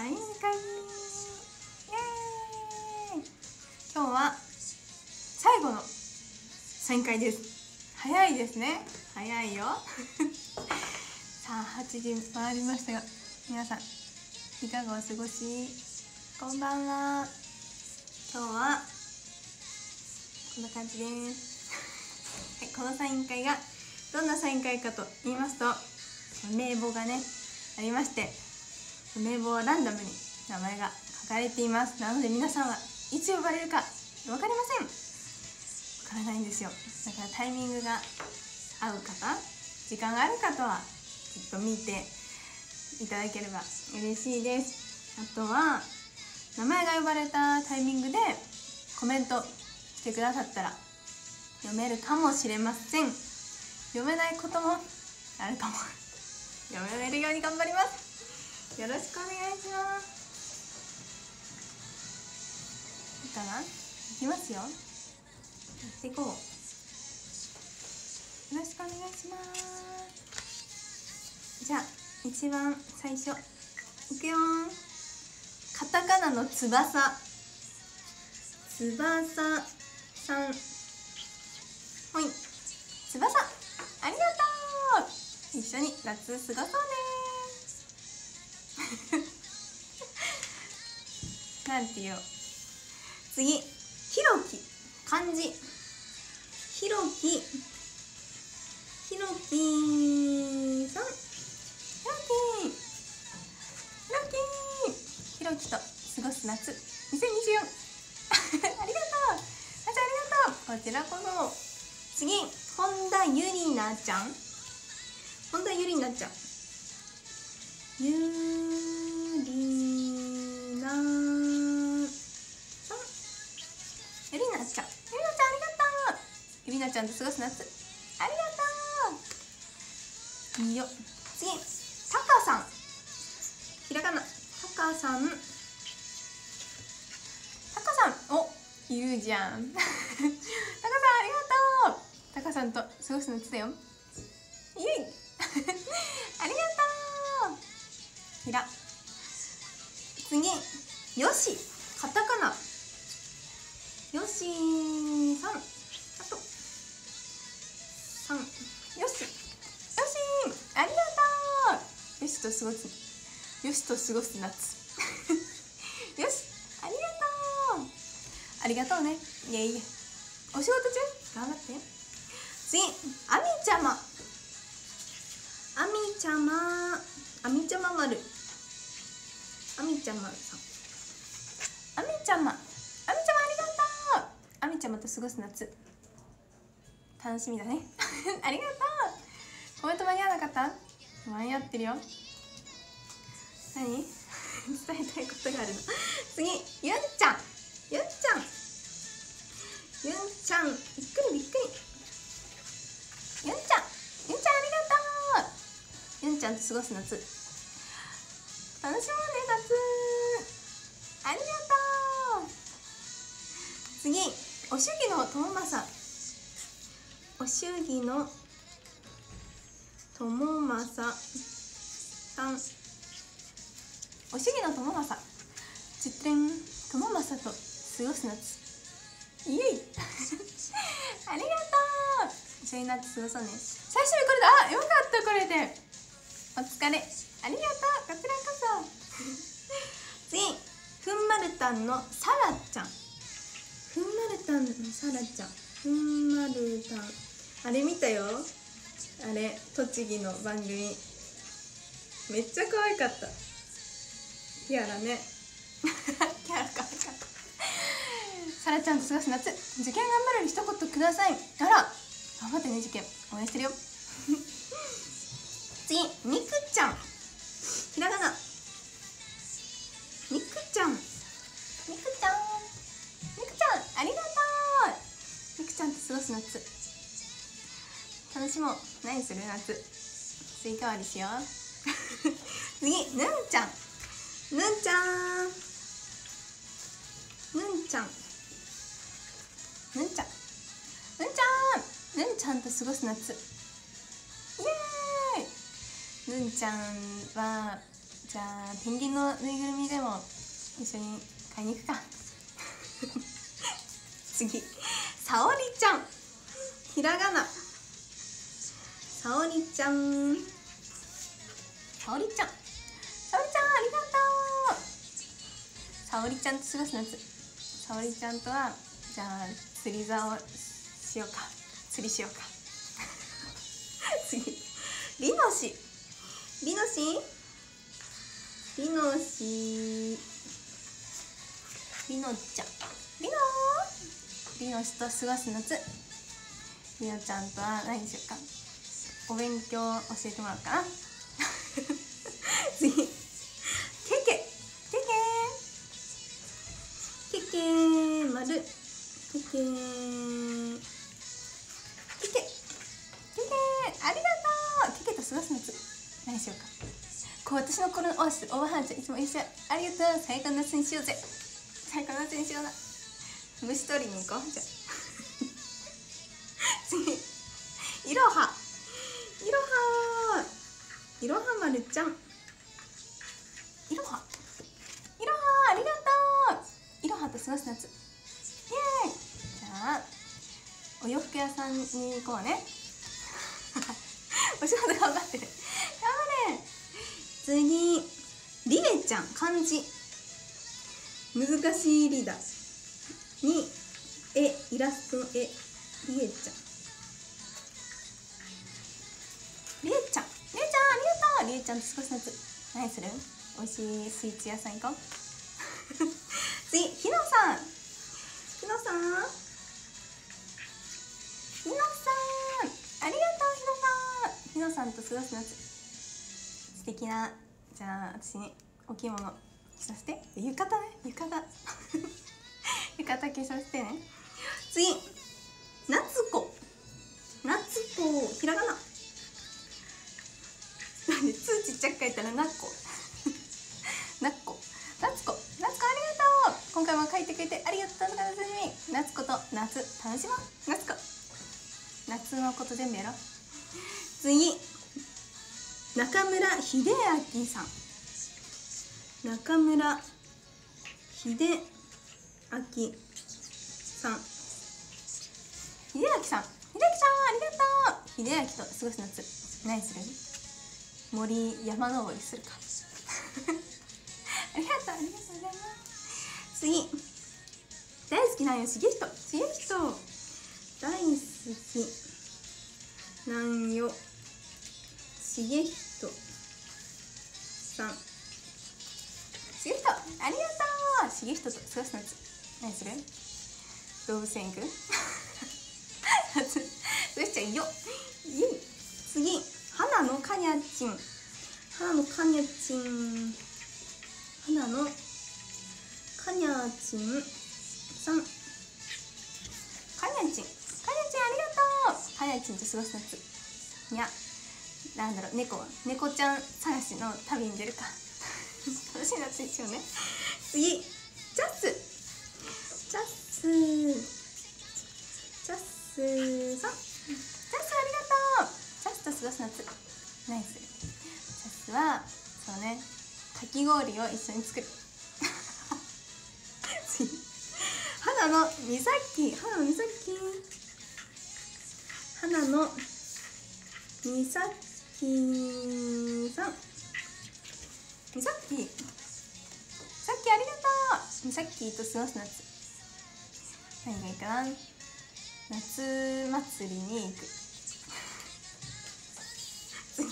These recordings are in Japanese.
サイン会今日は最後のサイン会です。早いですね。早いよ。さあ8時回りましたが皆さんいかがお過ごし？こんばんは。今日はこんな感じです、はい、このサイン会がどんなサイン会かと言いますと名簿がねありまして名簿はランダムに名前が書かれています。なので皆さんはいつ呼ばれるか分かりません。分からないんですよ。だからタイミングが合う方時間がある方はずっと見ていただければ嬉しいです。あとは名前が呼ばれたタイミングでコメントしてくださったら読めるかもしれません。読めないこともあるかも。読めるように頑張ります。よろしくお願いします。いいかないきますよ。やっていこうよろしくお願いしますじゃあ一番最初。いくよカタカナの翼。翼さん。ほい。翼。ありがとう。一緒に夏過ごそうね なんて言おう。次ひろき。漢字。ひろき。ひろきさん。ひろき。ひろきひろきと過ごす夏。2024 ありがとう。あちゃんありがとう。こちらこそ。次本田ゆりなちゃん。本田ゆりなちゃん。ゆりなさんゆりなちゃんゆりなちゃんありがとう。ゆりなちゃんと過ごす夏ありがとういいよ次たかさんひらがなたかさんたかさんおいるじゃん。たかさんありがとうたかさんと過ごす夏だよ。イエイ。ありがとう。ひら。次よし。カタカナ。よしさん。あと。さん。よし。よしありがとう。よしと過ごす。よしと過ごす夏。よし。ありがとう。ありがとうね。いえいえお仕事中？頑張って。次あみちゃま。あみちゃま。あみちゃま丸あみちゃまさん。あみちゃまあみちゃまありがとう。あみちゃまと過ごす夏。楽しみだね。ありがとう。コメント間に合わなかった？間に合ってるよ。何？伝えたいことがあるの。次ゆんちゃん。ゆんちゃん。ゆんちゃん。びっくりびっくりゆんちゃんと過ごす夏。楽しもうね夏。ありがとう。次お祝儀のともまさお祝儀のともまささん。お祝儀のともまさ実演ともまさと過ごす夏。イエイ。ありがとう。一緒になって過ごそうね。最初にこれだあよかったこれで。お疲れ。ありがとう。こちらこそ。次ふんまるたんのさらちゃん。ふんまるたんのさらちゃん。ふんまるたん。あれ見たよ。あれ栃木の番組。めっちゃ可愛かった。ティアラね。ティアラ可愛かった。さらちゃんと過ごす夏。受験頑張れる一言ください。あら。頑張ってね受験。応援してるよ次みくちゃん。ひらがな。みくちゃん。みくちゃん。みくちゃんありがとう。みくちゃんと過ごす夏。楽しもう。何する夏？スイカ割りしよう。次ぬんちゃん。ぬんちゃん。ぬんちゃん。ぬんちゃん。ぬんちゃん。ぬんちゃんと過ごす夏。イエーイ。ぬんちゃんはじゃあペンギンのぬいぐるみでも一緒に買いに行くか。次。さおりちゃん。ひらがな。さおりちゃん。さおりちゃん。さおりちゃんありがとう。さおりちゃんと過ごす夏。さおりちゃんとはじゃあ釣り竿しようか。釣りしようか。次。りのしりのしりのしりのちゃん。りのりのしと過ごす夏。りのちゃんとは何しようか？お勉強教えてもらおうかな。次。けけけけけけ丸。けけけけけありがとう。けけと過ごす夏。何しようか。こう私の頃のオアシスおばはんちゃんいつも一緒。ありがとう。最高の夏にしようぜ。最高の夏にしような。虫取りに行こう。じゃ 次。いろは。いろは。いろはまるちゃん。いろは。いろは。ありがとう。いろはと過ごす夏イエーイ。じゃあお洋服屋さんに行こうね。お仕事頑張ってる。次りえちゃん漢字。難しいリーダーに絵イラストの絵りえちゃん。りえちゃん。りえちゃんありがとう。りえちゃんと少し夏何する？美味しいスイーツ屋さん行こう。次ひのさん。ひのさん。ひのさん。ありがとうひのさん。ひのさんと過ごす夏素敵なじゃあ私にお着物着させて。浴衣ね。浴衣。浴衣着させてね。次。夏子。夏子ひらがな。なんでつちっちゃく書いたらなっこ。なっこ。夏子。夏子ありがとう。今回も書いてくれてありがとう楽しみ夏子と夏楽しもう。夏子。夏のこと全部やろう。次。中村秀明さん。中村秀明さん。秀明さん。秀明さんありがとう。秀明と過ごす夏。何する？森山登りするか。ありがとうありがとうございます。次。大好きなんよしげひとしげひと大好き。なんよ。しげひと。さん。しげひと。ありがとう。しげひと過ごす夏何する？動物園行く？夏過ごしちゃう。よ。イエイ次。花のかにゃちん花のかにゃちん花のかにゃちんさん。かにゃちんかにゃちんありがとう。かにゃちんと過ごす夏にゃ。なんだろう猫は猫ちゃん探しの旅に出るか。楽しい夏ですよね。次ジャス。ジャス。ジャスさん。ジャスありがとう。ジャスと過ごす夏。ナイス。ジャスはそうね。かき氷を一緒に作る。次。花のみさき花のみさき花のみさきさん。みさきさっきありがとう。みさきと過ごす夏。何がいいかな。夏祭りに行く。次。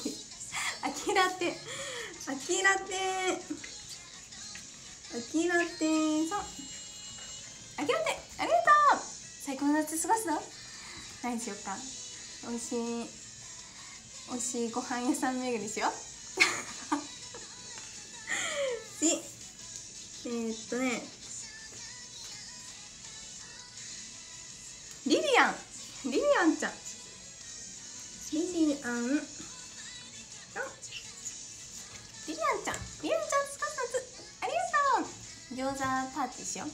あきらてあきらてあきらてさん。あきらてありがとう。最高の夏過ごすぞ。何しようか。美味しい。美味しいご飯屋さん巡りしよう。次えー、っとね。リリアン。リリアンちゃん。リリアン。あリリアンちゃん。リリアンちゃんスカス夏ありがとう。餃子パーティーしよう。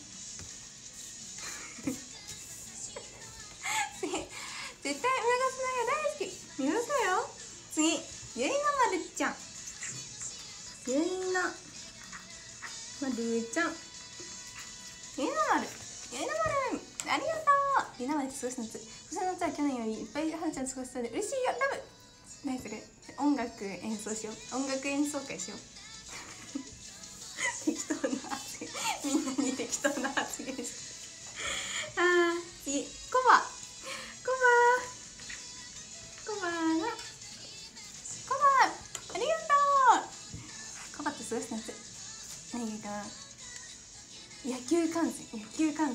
次 絶対見逃すのが大好き。見逃すよ次ゆいなまるちゃん。ゆいなまるちゃん。ゆいなまる。ゆいなまるありがとう。ゆいなまるって過ごす夏今年の夏は去年よりいっぱいはなちゃん過ごしたので嬉しいよ。ラブ。何それ音楽演奏しよう。音楽演奏会しよう。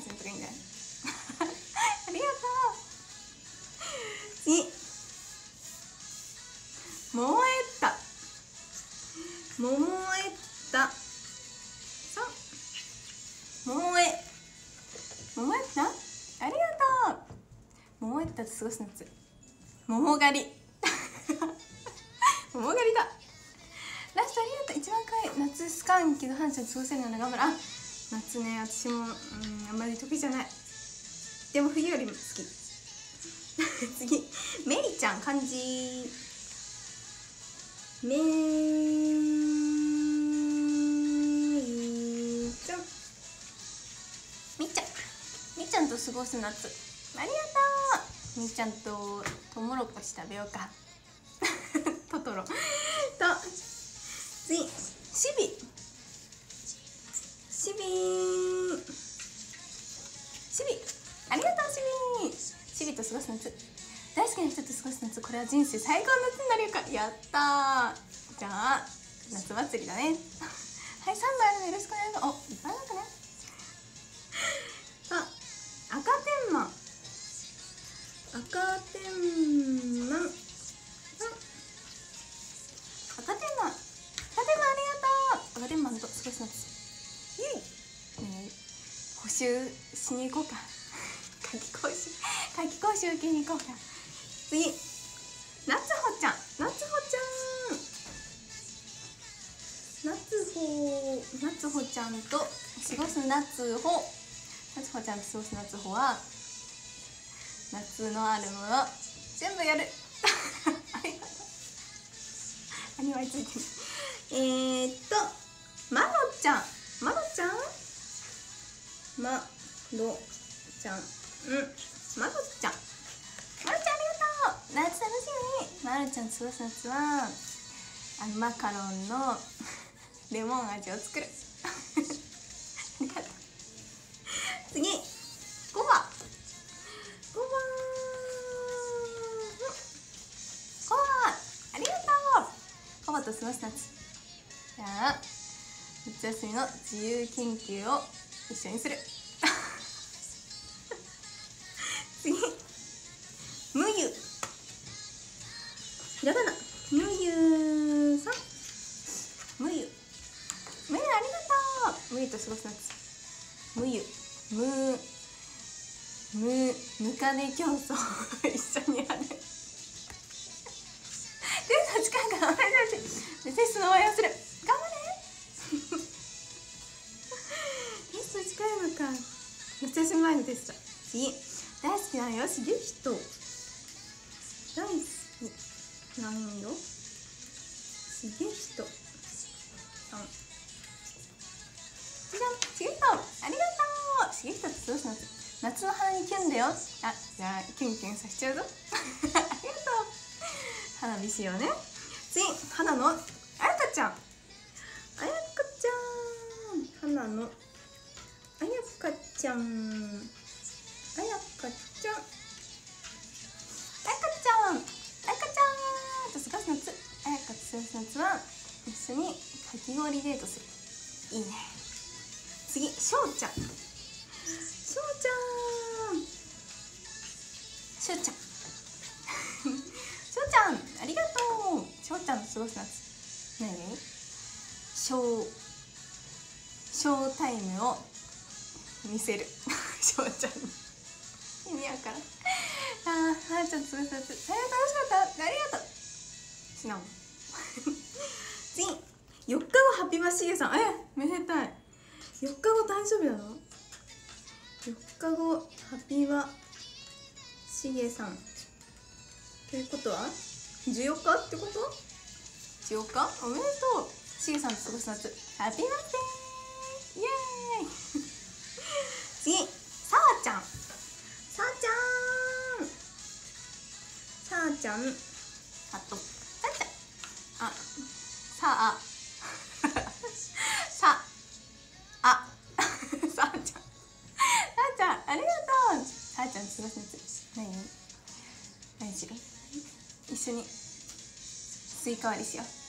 野球観戦とかいいんじゃないありがとう。次燃えた。燃えた。さ燃え。桃えた？ありがとう。桃えたと過ごす夏桃狩り。桃狩りだ。ラストありがとう。一番可愛い夏スカンキの反射で過ごせるような頑張る。あ夏ね私もうんあんまり得意じゃない。でも冬よりも好き。次。メイちゃん漢字。めいちゃん。みっちゃん。みっちゃんと過ごす夏。ありがとう。みっちゃんとトウモロコシ食べようか。トトロ。とこれは人生最高の夏になるよ。かやったー。じゃあ夏祭りだね。はい3枚あるのよろしくお願いします。んと過ごす夏穂夏穂ちゃんと過ごす夏穂は夏のあるもの全部やる。ありがとうアニマつい。てるえー、っとまろちゃん。まろちゃん？まろちゃん。うん。まろちゃん。まるちゃんありがとう。夏楽しみ。まるちゃんと過ごす夏はあのマカロンのレモン味を作る。次。5番5番5番ありがとう。5番と過ごす夏じゃあ夏休みの自由研究を一緒にする。ムカデ競争せる。しょうちゃんに。意味わからん。あーはーちゃんと過ごす夏それは楽しかった。ありがとう。しなも次。4日後ハッピーバシゲさん。えめでたい。4日後誕生日なの？4日後ハッピーバしげさん。ということは？14日ってこと？14日？おめでとう。しげさんと過ごす夏。ハッピーバースデーイ。次さあちゃん。さあちゃん。さあちゃん。あと。さあちゃん。あさあ。さあ。さあ ちゃん。さあちゃんありがとう。さあちゃんすみません何？何しろ？一緒に。スイカ割りしよう。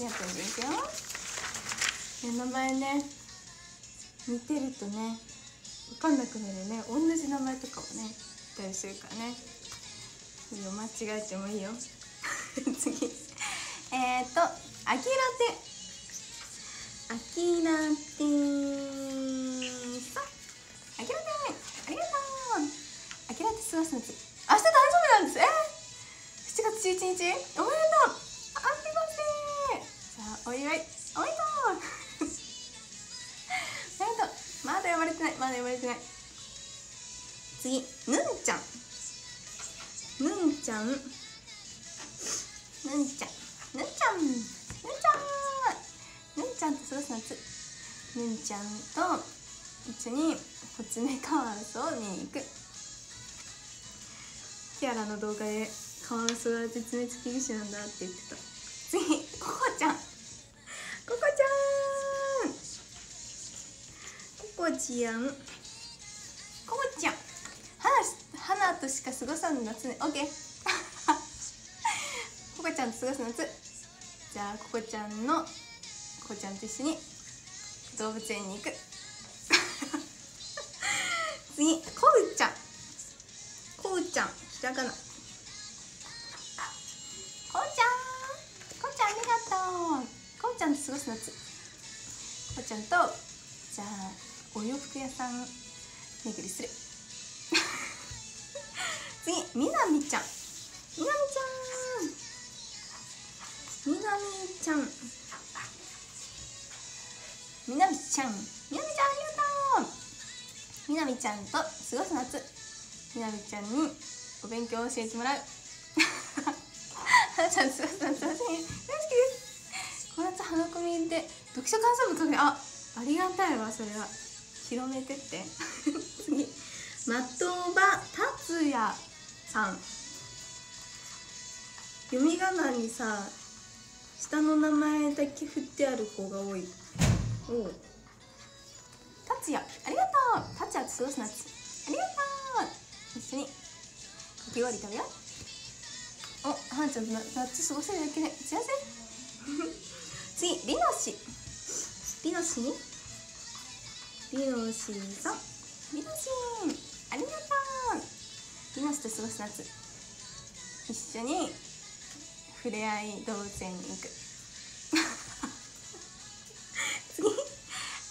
次のページいくよ名前ね似てるとね分かんなくなるね。同じ名前とかもねいたりするからね。いいよ間違えてもいいよ。次。えっ、ー、とアキラテ。アキラテさアキラテありがとう。アキラテ過ごすのつ明日誕生日なんです。えー、7月11日？おめでとうまだ呼ばれてない。次ぬんちゃん。ぬんちゃん。ぬんちゃん。ぬんちゃん。ぬんちゃん。ぬんちゃんと過ごす夏。ぬんちゃんと一緒にコツメカワウソを見に行く。キアラの動画でカワウソが絶滅危惧種なんだって言ってた。ちゃん。ココちゃん。花花としか過ごさぬ夏ね。オッケー。ココちゃんと過ごす夏。じゃあココちゃんのココちゃんと一緒に動物園に行く。次コウちゃん。コウちゃんひらがな。こうちゃん。こうちゃんありがとう。こうちゃんと過ごす夏。こうちゃんとじゃあお洋服屋さん巡りする。次みなみちゃん。みなみちゃん。みなみちゃん。みなみちゃん。みなみちゃんありがとう。みなみちゃんと過ごす夏。みなみちゃんにお勉強を教えてもらう。はなちゃんすごす夏大好きです。この夏花組で読書感想文書く。あありがたいわそれは。広めてって。次。的場達也さん。読み仮名にさ下の名前だけ振ってある子が多い。おう。達也。ありがとう。達也と過ごす夏。ありがとう。一緒に。かき氷食べよう。おはんちゃんと夏過ごせるだけで幸せ。次りのしりのしりのしさん。りのしありがとう。りのしと過ごす夏。一緒に触れ合い動物園に行く。次。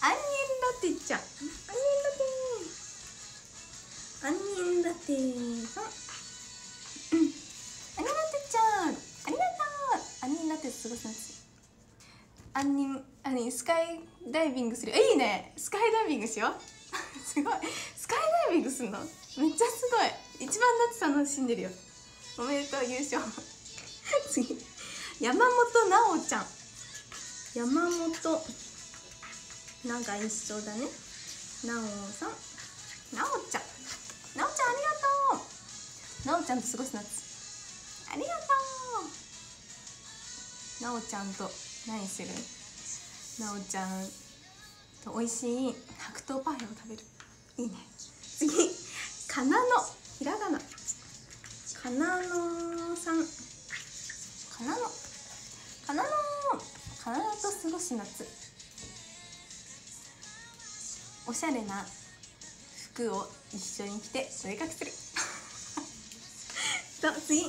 アンニンラテちゃんアンニンラテアンニンラテさん。アンニンラテちゃんありがとう。アンニンラテと過ごす夏。アンニンアンニンスカイダイビングするいいね。スカイダイビングしよう。すごい。スカイダイビングすんの？めっちゃすごい。一番夏楽しんでるよ。おめでとう優勝。次。山本直ちゃん。山本。なんか一緒だね。なおさん。なおちゃん。なおちゃんありがとう。なおちゃんと過ごす夏。ありがとう。なおちゃんと。何する？なおちゃんと美味しい白桃パフェを食べる。いいね。次。かなの。ひらがな。かなのさん。かなの。かなの。かなのと過ごす夏。おしゃれな服を一緒に着てお出かけする。と次。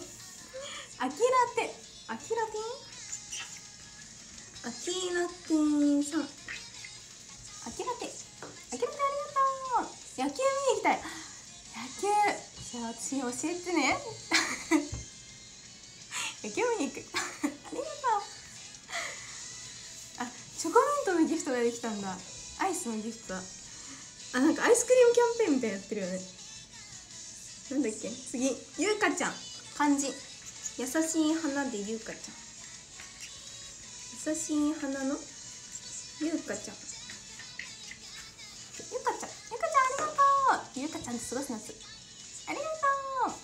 あきらてあきらてんあきらてんさん。あきらてあきらてありがとう。野球見に行きたい。野球。じゃあ私に教えてね。野球見に行く。ありがとう。あチョコミントのギフトができたんだ。アイスのギフトだ。あなんかアイスクリームキャンペーンみたいなやってるよね。なんだっけ。次。ゆうかちゃん。漢字。優しい花でゆうかちゃん。優しい花の？ゆうかちゃん。ゆうかちゃんゆうかちゃんありがとう。ゆうかちゃんと過ごす夏ありがとう。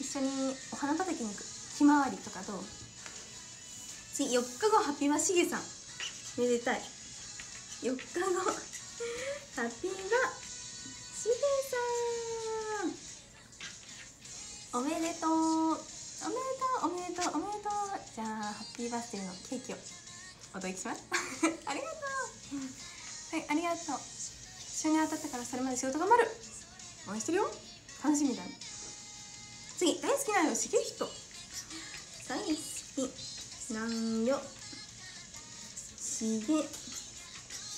一緒にお花畑に行く。ひまわりとかどう？次4日後ハッピーはしげさん。めでたい。4日後ハッピーはしげさん。おめでとう。おめでとうおめでとうおめでとう。じゃあハッピーバースデーのケーキをお届けします。ありがとう。はいありがとう。一緒に当たったからそれまで仕事頑張る。応援してるよ。楽しみだね。次大好きなよしげひと大好き。なんよ。しげひ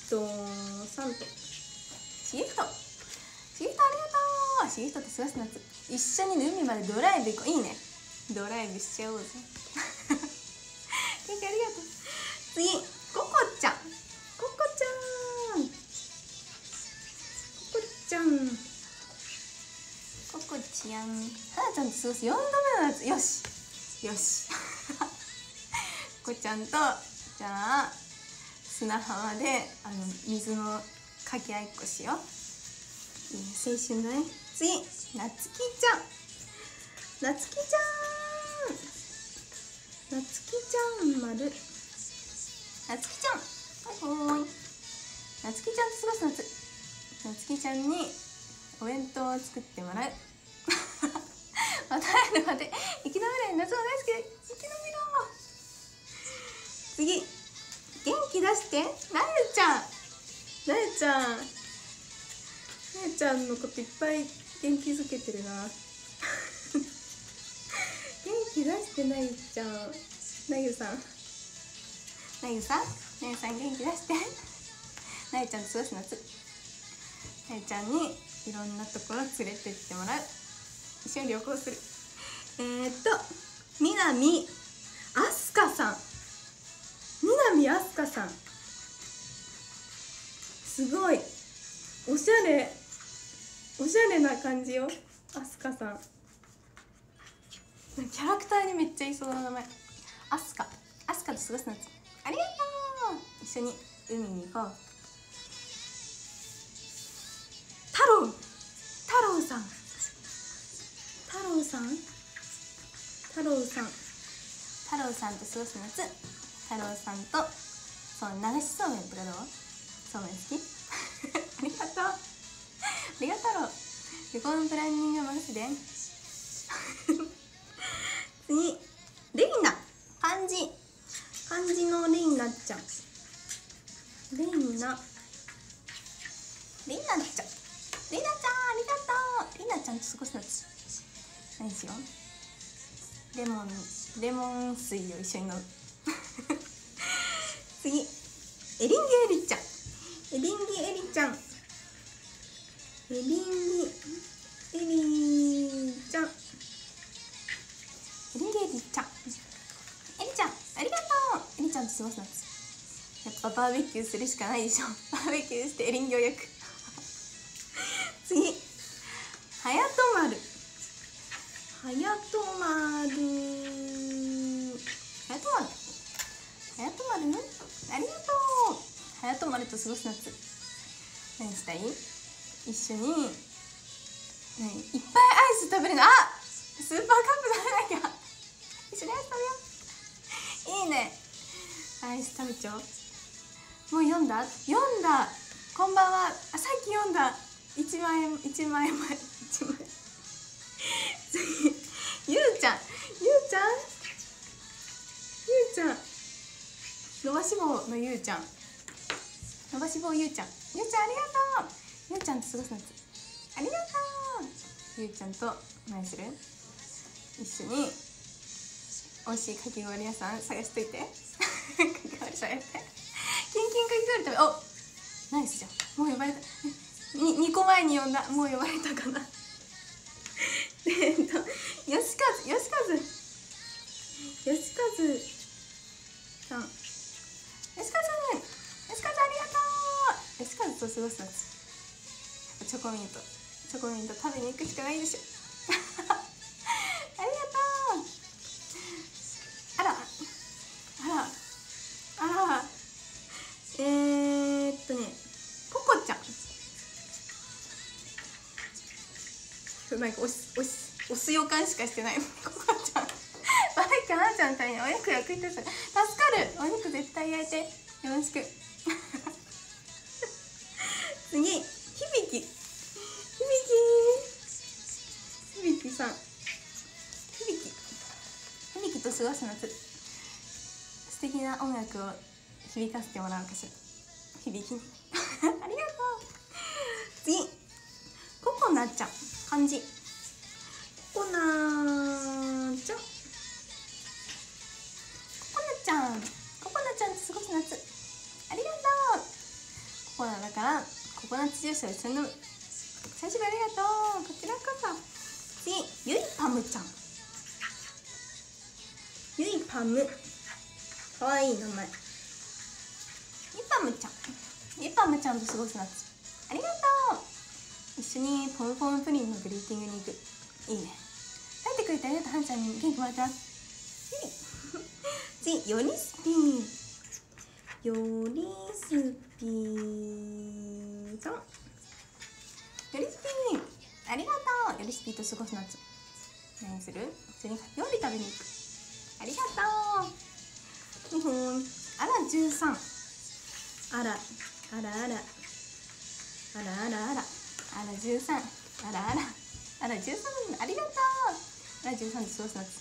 とさんと。しげひとしげひとありがとう。しげひとって過ごす夏。一緒に海までドライブ行こう。いいね。ドライブしちゃおうぜ。ケーキありがとう。次ココちゃん。ココちゃん。ココちゃん。ココちゃん。はなちゃんと過ごす。4度目の夏よし。よし。ココちゃんとじゃあ砂浜であの水のかけ合いっこしよう。いい青春だね。次なつきちゃん。なつきちゃん。なつきちゃん丸。なつきちゃん。はいほーい。なつきちゃんと過ごす夏。なつきちゃんにお弁当を作ってもらう。また会えるまで。生き延びる夏を大好き生き延びろ。次。元気出して。なゆちゃん。なゆちゃん。なゆちゃんのこといっぱい元気づけてるな。出してなゆちゃん。なゆさん。なゆさん？なゆさん元気出して。なゆちゃんと過ごす夏。なゆちゃんにいろんなところ連れてってもらう。一緒に旅行する。えー、っと南あすかさん。南あすかさん。すごい。おしゃれ。おしゃれな感じよ。あすかさんキャラクターにめっちゃいそうな名前。アスカ。アスカと過ごす夏。ありがとう。一緒に海に行こう。太郎太郎さん。太郎さん？太郎さん。太郎さんと過ごす夏。太郎さんとそう流しそうめんとかどう？そうめん好き？ありがとう。ありがとう。旅行のプランニングを任せて次レイナ。漢字。漢字のレイナちゃん。レイナ。レイナちゃん。レイナちゃんありがとう。レイナちゃんと過ごす夏何しよう。レモンレモン水を一緒に飲む。次。エリンギエリちゃん。エリンギエリちゃん。エリンギエリちゃん。エリンギエリちゃん。エリちゃんありがとう。エリちゃんと過ごす夏やっぱバーベキューするしかないでしょ。バーベキューしてエリンギを焼く。次。はやとまるはやとまるはやとまるはやとまるありがとう。はやとまると過ごす夏何したい？一緒に。何？いっぱいアイス食べるの。あスーパーカップ食べなきゃ一緒にアイス食べよいいね。アイス食べもう読んだ？読んだ。こんばんは。あさっき読んだ。一万円一万円前。一万円次。ゆうちゃん。ゆうちゃん？ゆうちゃん。伸ばし棒のゆうちゃん。伸ばし棒ゆうちゃん。ゆうちゃんありがとう。ゆうちゃんと過ごす夏ありがとう。ゆうちゃんと何する？一緒に。美味しいかき氷屋さん探しといて。かき氷探して。キンキンかき氷食べおナイスじゃん。もう呼ばれた。に2個前に呼んだ。もう呼ばれたかな。えっとよしかずよしかずよしかずさんよしかずよしかずありがとう。よしかずと過ごす夏チョコミント。チョコミント食べに行くしかないでしょ。なんか押し押し押す予感しかしてない。ここちゃん。バイキあんちゃんみたいにお肉焼いてさ助かる。お肉絶対焼いて。よろしく。次。響き。響き。響きさん。響き。響きと過ごす夏。素敵な音楽を響かせてもらうかしら響き。ありがとう。次。ココナちゃん漢字。んに元気もらってます次ヨリスピーヨリスピーさんヨリスピありがとう。ヨリスピーと過ごす夏。何する？一緒にかき氷食べに行く。ありがとう。あら13あら。あらあら。あらあらあら。あら13あらあら。あら13ありがとう。あら13で過ごす夏。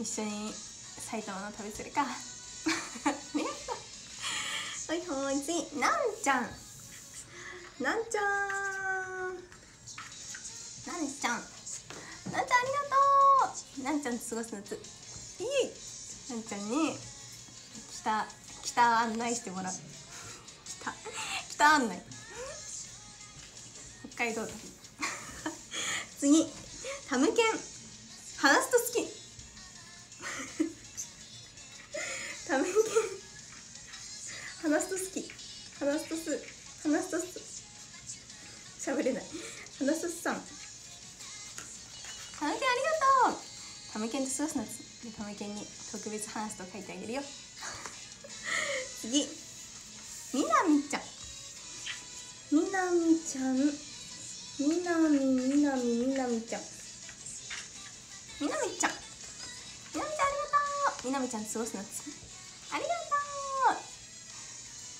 一緒に埼玉の旅するか。ありがとうほいほい次なんちゃん。なんちゃん。なんちゃん。なんちゃんありがとう。なんちゃんと過ごす夏いい。なんちゃんに北北案内してもらう。北北案内。北海道旅す話すとす。喋れない。話すとすさん。タムケンありがとう。タムケンと過ごす夏でタムケンに特別話すと書いてあげるよ。次。みなみちゃん。みなみちゃん。みなみみなみみなみちゃん。みなみちゃん。みなみちゃんありがとう。みなみちゃんと過ごす夏ありがとう。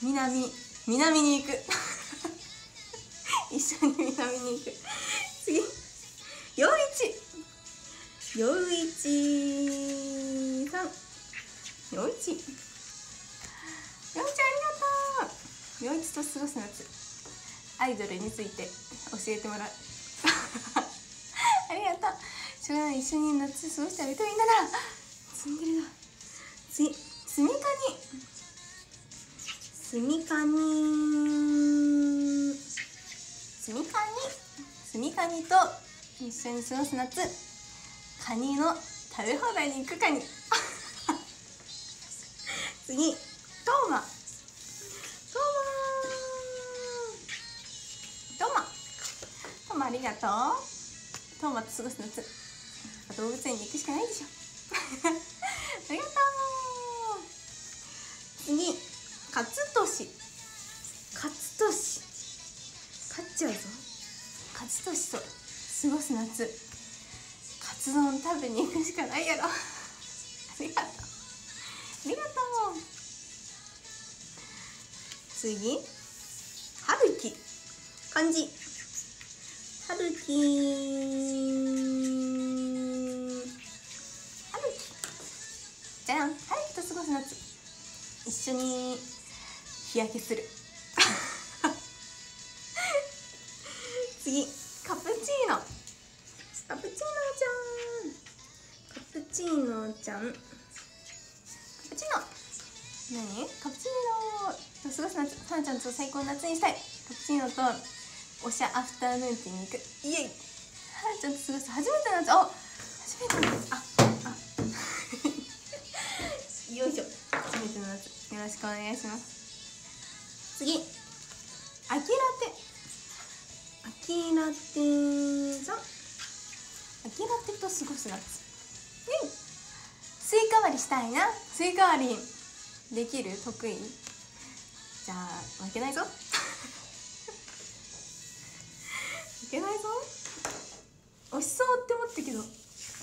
南南に行く。一緒に南に行く。次。陽一。陽一さん。陽一。陽一ありがとう。陽一と過ごす夏。アイドルについて教えてもらう。ありがとう。しょうがない一緒に夏過ごしてあげたいんだな。積んでるな。次。スミカに。スミカに。スミカにスミカにと一緒に過ごす夏。カニの食べ放題に行くカニ 次トーマ。トーマ。トーマ。トーマありがとう。トーマと過ごす夏。動物園に行くしかないでしょ。ありがとう。次。カツトシカツトシ勝っちゃうぞ。カツトシと過ごす夏。カツ丼食べに行くしかないやろ。ありがとう。ありがとう。次。春樹。漢字。春樹。春樹。じゃん。春樹と過ごす夏。一緒に。日焼けする。次カプチーノ。カプチーノちゃん。カプチーノちゃん。カプチーノ。何？カプチーノと過ごす夏はなちゃんと最高の夏にしたい。カプチーノとおしゃアフタヌーンティーに行く。イエイ。はなちゃんと過ごす初めての夏。お初めての夏。ああ。よいしょ。初めての夏。よろしくお願いします次。アキラテ。アキラテさんアキラテと過ごす夏イエイスイカ割りしたいな。スイカ割りできる？得意？じゃあ負けないぞ。負けないぞ。押しそうって思ったけど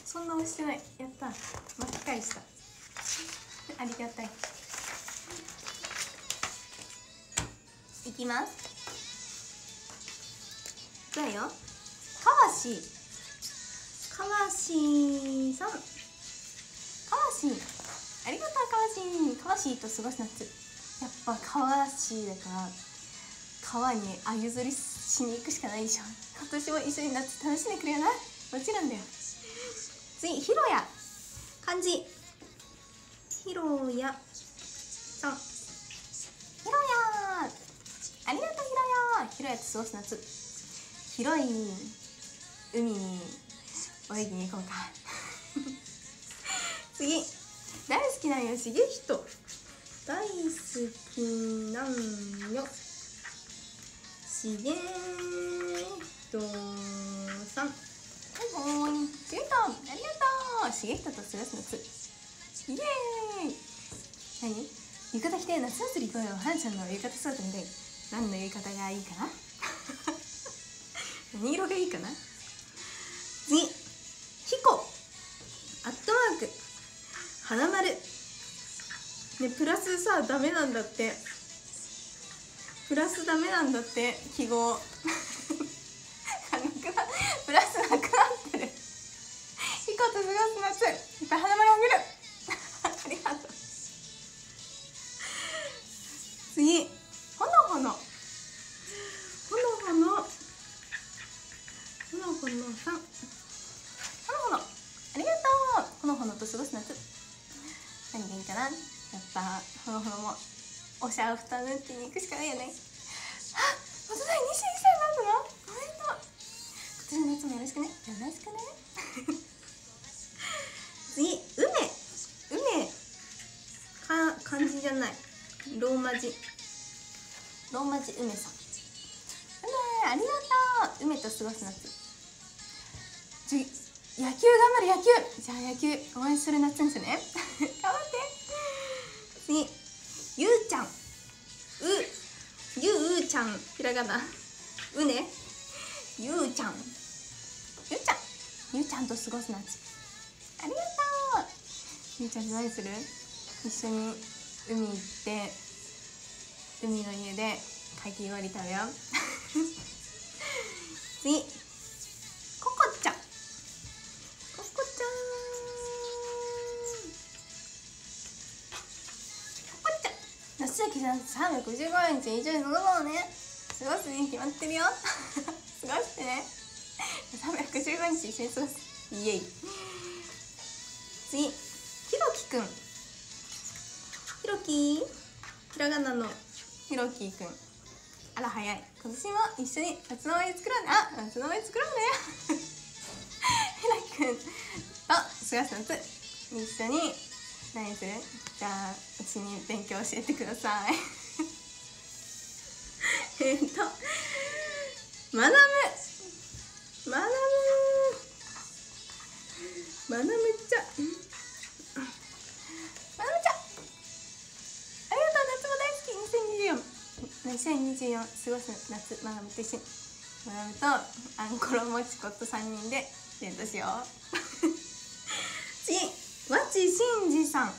そんな押してない。やった。巻き返した。ありがたい。きます。いくわよ。かわしかわしさん。かわしありがとうかわしかわしと過ごす夏。やっぱかわしだから川にあゆ釣りしに行くしかないでしょ。今年も一緒に夏楽しんでくれよな。もちろんだよ。次ひろや。漢字。ひろや。やひろやと過ごす夏。広い海に泳ぎに行こうか。次。大好きなんよ。しげひと大好きなんよ。しげひとさん。はいほーい。しげひとありがとうしげひとと過ごす夏。イエーイ何？浴衣着て夏祭り行こうよ。はんちゃんの浴衣姿みたい何の浴衣がいいかな？何色がいいかな？次ひこアットマーク。花丸。ねプラスさダメなんだって。プラスダメなんだって記号。なくなプラスなくなってる。ひこと過ごす夏いっぱい花丸あげる。ありがとう。次。ほのさんほのほのありがとう。ほのほのと過ごす夏。何がいいかな。やっぱほのほのもおしゃアフタヌーンティーに行くしかないよね。あ本当。だ22歳になるのおめでとう。今年の夏もよろしくね。よろしくね。次梅。梅か漢字じゃない。ローマ字。ローマ字梅さん。梅ありがとう。梅と過ごす夏次野球頑張る野球。じゃあ野球応援する夏ですね。頑張って。次ゆうちゃん。うゆうちゃん。ひらがな。うね。ゆうちゃん。ゆうちゃん。ゆうちゃんと過ごす夏。ありがとう。ゆうちゃん何する？一緒に海行って海の家でかき氷食べよう。次崎さん355日一緒に飲もうね。過ごすに決まってるよ。過ごしてね。355日一緒に過ごす。イエイ。次。ひろきくん。ひろき。ひらがなの。ひろきくん。あら早い。今年も一緒に夏の思い出作ろうね。あ夏の思い出作ろうね。ひろきくんと過ごす夏一緒に何するじゃあうちに勉強教えてください。えっと学ぶ学ぶ学ぶっちゃ学ぶちゃありがとう夏も大好き。2024 2024過ごす夏学ぶと一緒に。学ぶとあんころもちこと3人でデートしよう。次。わちしんじさん。わ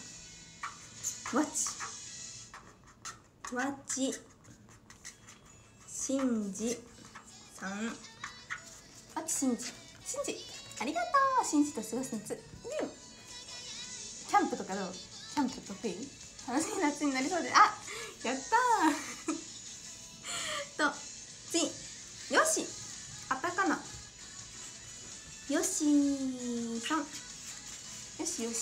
ち。わちしんじさん。わちしんじ。しんじ。ありがとうしんじと過ごす夏。キャンプとかどう？キャンプ得意？楽しい夏になりそうで。あやったー。と次。よし。カタカナよしさん。よしよし。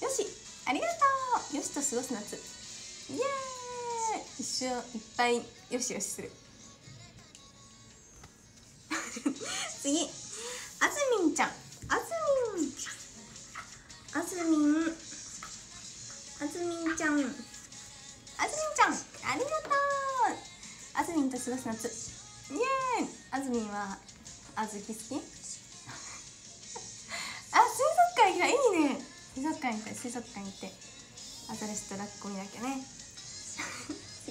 よしありがとう。よしと過ごす夏。イエーイ。一生いっぱいよしよしする。次。あずみんちゃん。あずみん。あずみん。あずみんちゃん。あずみんちゃんありがとう。あずみんと過ごす夏。イエーイ。あずみんはあずき好き？水族館行きたい水族館行ってアザラシとラッコ見なきゃね。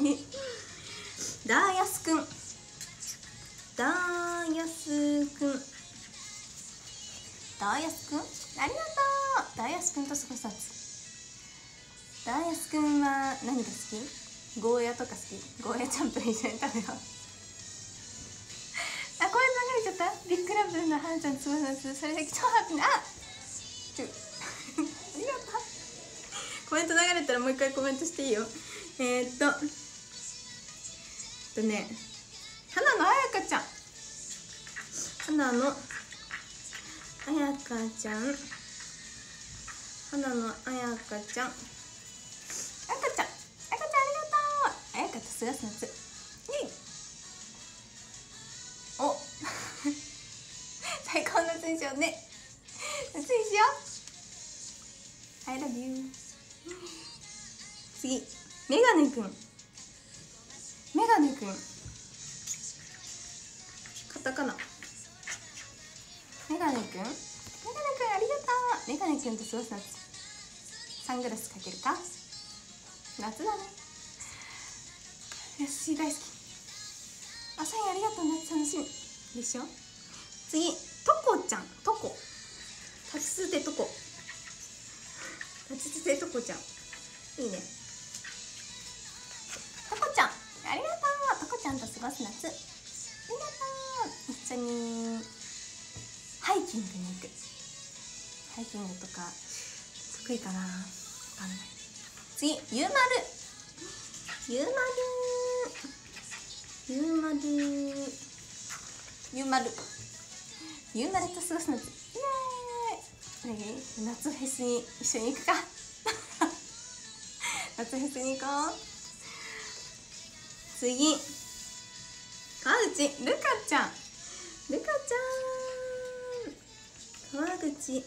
ダーヤスくんダーヤスくんダイヤスくんありがとう。ダイヤスくんと過ごすダイヤスくんは何が好き？ゴーヤとか好き？ゴーヤチャンプル一緒に食べよう。あ、これ流れちゃった？ビッグラブのハンちゃんつぶ夏それだけ超ハッピー。なあコメント流れたらもう一回コメントしていいよ。えー、っと。えっとね。花のあやかちゃん。花のあやかちゃん。花のあやかちゃん。あやかちゃん。あやかちゃんありがとう。あやかと過ごす夏イエイ。お。最高の夏にしようね。夏にしよう I love you 次。メガネくんメガネくんカタカナ。メガネくんメガネくんありがとう。メガネくんと過ごす夏サングラスかけるか？夏だね。よし大好き。あサインありがとう夏楽しみ。でしょ？次。トコちゃん。トコ。立ちつてトコ。立ちつてトコちゃん。いいね。トコちゃん。ありがとう。トコちゃんと過ごす夏。ありがとう。一緒にハイキングに行く。ハイキングとか得意かな。わかんない。次ゆうまる。ゆうまるゆうまるゆうまるゆうまると過ごす夏。何？夏フェスに一緒に行くか。夏フェスに行こう。次。川口。ルカちゃん。ルカちゃん。川口。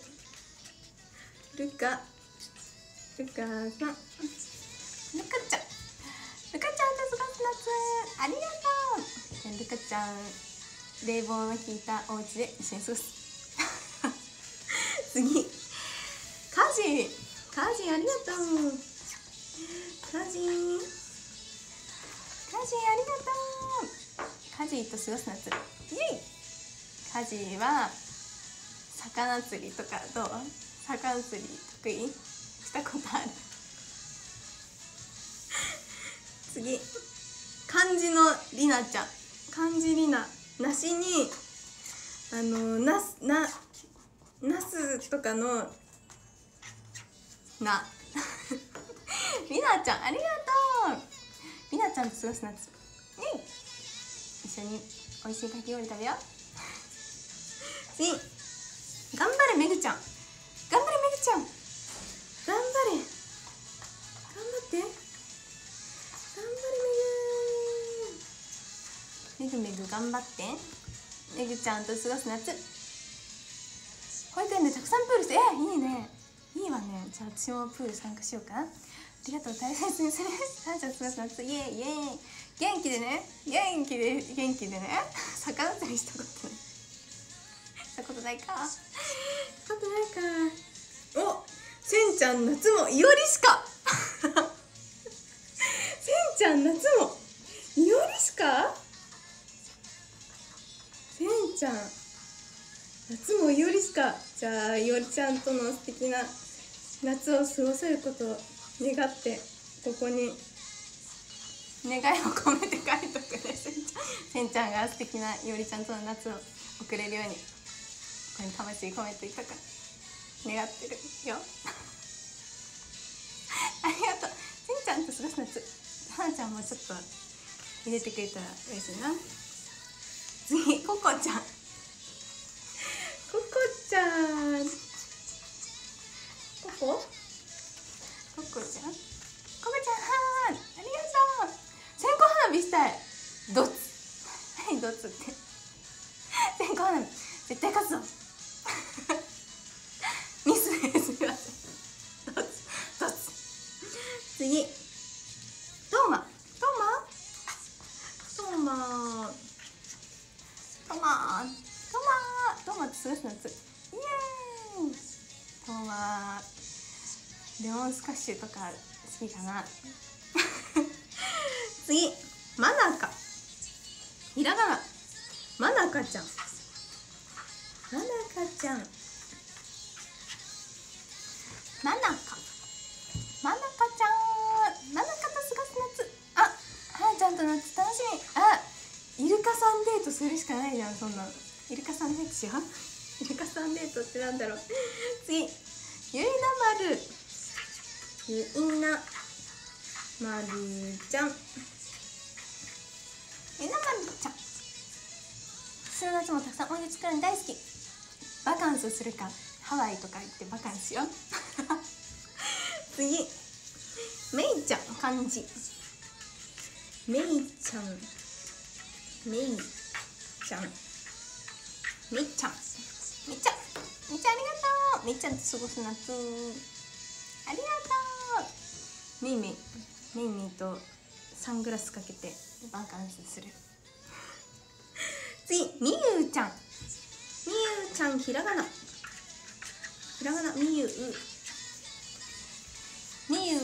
ルカ。ルカさん。ルカちゃん。ルカちゃんと過ごす夏ありがとう。ルカちゃん。冷房の効いたお家で一緒に過ごす。次。カジカジありがとう。カジカジありがとう。カジと過ごす夏。イエイ。カジは魚釣りとかどう？魚釣り得意？したことある？次。漢字のりなちゃん。漢字りな。梨にあのなすななすとかのな りなちゃんありがとう。りなちゃんと過ごす夏イエイ一緒に美味しいかき氷食べよう。次頑張れめぐちゃん。頑張れめぐちゃん。頑張れ。頑張って。頑張れめぐめぐめぐ頑張って。めぐちゃんと過ごす夏保育園でたくさんプールしてえいいね。いいわね。じゃあ私もプール参加しようかありがとう大切にするさあじゃあ過ごす夏イエイイエイ。元気でね。元気で元気でね。魚釣りしたことないしたことないか。したことないか。おせんちゃん夏もいおりしか。せんちゃん夏もいおりしか？せんちゃん。夏もいおりしかじゃあいおりちゃんとの素敵な夏を過ごせることを願ってここに。願いを込めて書いとくね。せんちゃんせんちゃんが素敵ないおりちゃんとの夏を送れるようにここに魂込めていたから願ってるよ。ありがとう。せんちゃんと過ごす夏はなちゃんもちょっと入れてくれたら嬉しいな。次ココちゃん。ココちゃん。ココ？ココちゃん？ココちゃんはいありがとう。線香花火したい。ドツ。何？ドツって。線香花火。絶対勝つぞ。ミスです。みません。ドツ。ドツ。次。シとか好きかな。次マナカ。ひらがな。マナカちゃん。マナカちゃん。マナカ。マナカちゃん。マナカと過ごす夏。あはーちゃんと夏楽しみ。あイルカさんデートするしかないじゃんそんなイルカさんデートしよう。イルカさんデートってなんだろう。作るの大好き。バカンスするかハワイとか行ってバカンスしよう。次。めいちゃん漢字めいちゃん。めいちゃん。めいちゃん。めいちゃん。めいちゃんありがとう。めいちゃんと過ごす夏。ありがとう。めいめいめいめいとサングラスかけてバカンスする。次みゆうちゃんちゃんひらがな。ひらがなみゆうみゆう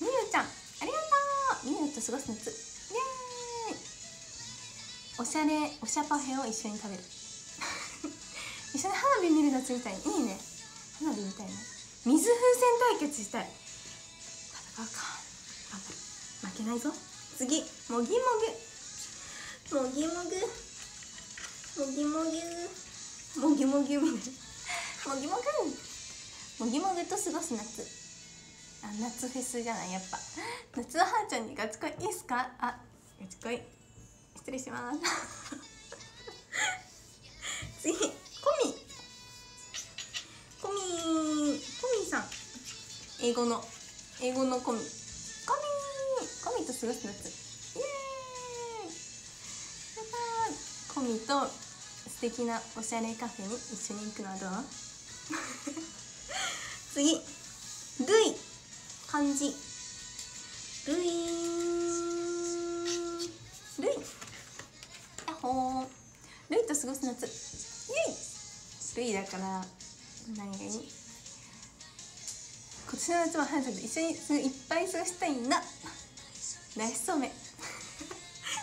みゆちゃん。ありがとう。みゆと過ごす夏。イエーイ。おしゃれおしゃパフェを一緒に食べる。一緒に花火見る夏みたい。にいいね。花火みたいな水風船対決したい。戦う。か頑張る。負けないぞ。次。もぎもぐ。もぎもぐ。もぎもぎもぎもぎみたいなもぎもぐ。もぎもぐと過ごす夏。あ夏フェスじゃないやっぱ。夏のはーちゃんにガチ恋。いいっすか？あガチ恋。失礼します。次。コミ。コミ。コミさん。英語の。英語のコミ。コミ。コミと過ごす夏。イエーイ。やったー。コミと敵なおしゃれカフェに一緒に行くのはどう？次。ルイ。漢字。ルイルイ。やっほー。ルイと過ごす夏。イエイ。ルイだから何がいい？今年の夏はハンさんと一緒にいっぱい過ごしたいな。ナイスそうめ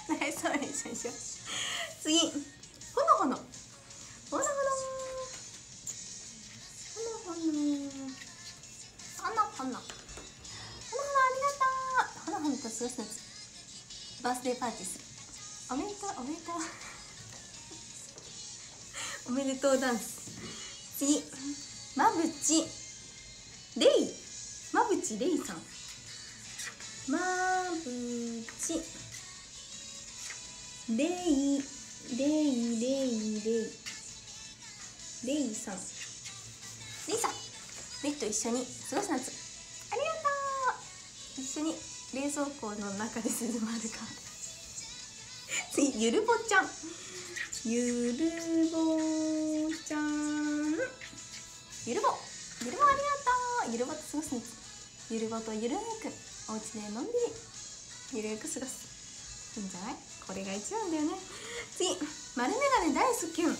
ナイスそうめ一緒にしよう。次。ほのほの。ほのほの。ほのほの。ほのほの。ほのありがとうほのほの。と過ごす夏バースデーパーティーする。おめでとう。おめでとう。おめでとうダンス。次。まぶち。レイ。まぶちレイさん。まぶち。レイ。レイレイレイ。レイさん。レイさん。レイと一緒に過ごす夏。ありがとう。一緒に冷蔵庫の中で涼まるか。次ゆるぼちゃん。ゆるぼちゃん。ゆるぼ。ゆるぼありがとう。ゆるぼと過ごす夏。ゆるぼとゆるくお家でのんびりゆるく過ごす。いいんじゃない？これが一番だよね。次丸メガネ大好き。ゅん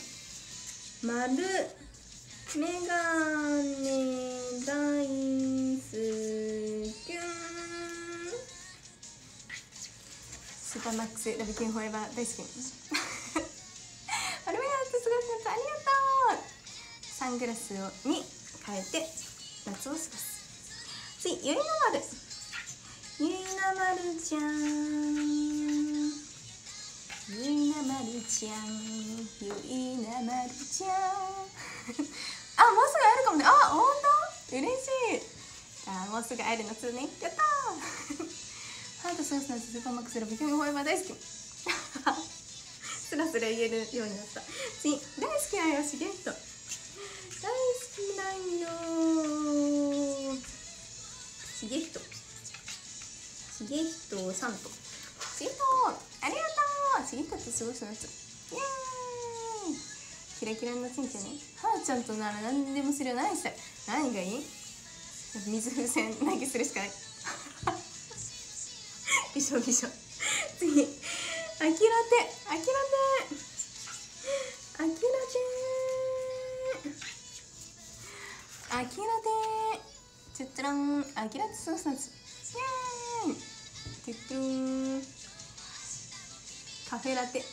丸メガネ大好き。ゅんスーパーマックスラビキュンフォーエバー大好き。丸メガネと過ごす夏ありがとうサングラスをに変えて夏を過ごす。次ゆいなまるゆいなまるちゃん。ゆいなまるちゃんゆいなまるちゃんあもうすぐ会えるかもね。あ本当？嬉しい。あもうすぐ会える夏ねやったー。ハートソースのスーパーマックスラビキュンフォーエバー大好き。スラスラ言えるようになった。次大好きなよしゲット大好きなんよしげひとしげひとさんと。しげひとありがとう。しげひとと過ごす夏イエーイ。キラキラの夏みたいね。はーちゃんとなら何でもするよ。何したい何がいい？水風船投げするしかない。びしょびしょ。次。あきらてあきらてあきらてあきらてちゅっとらんあきらてソースナツイエーイ。ちゅっとろんカフェラテ。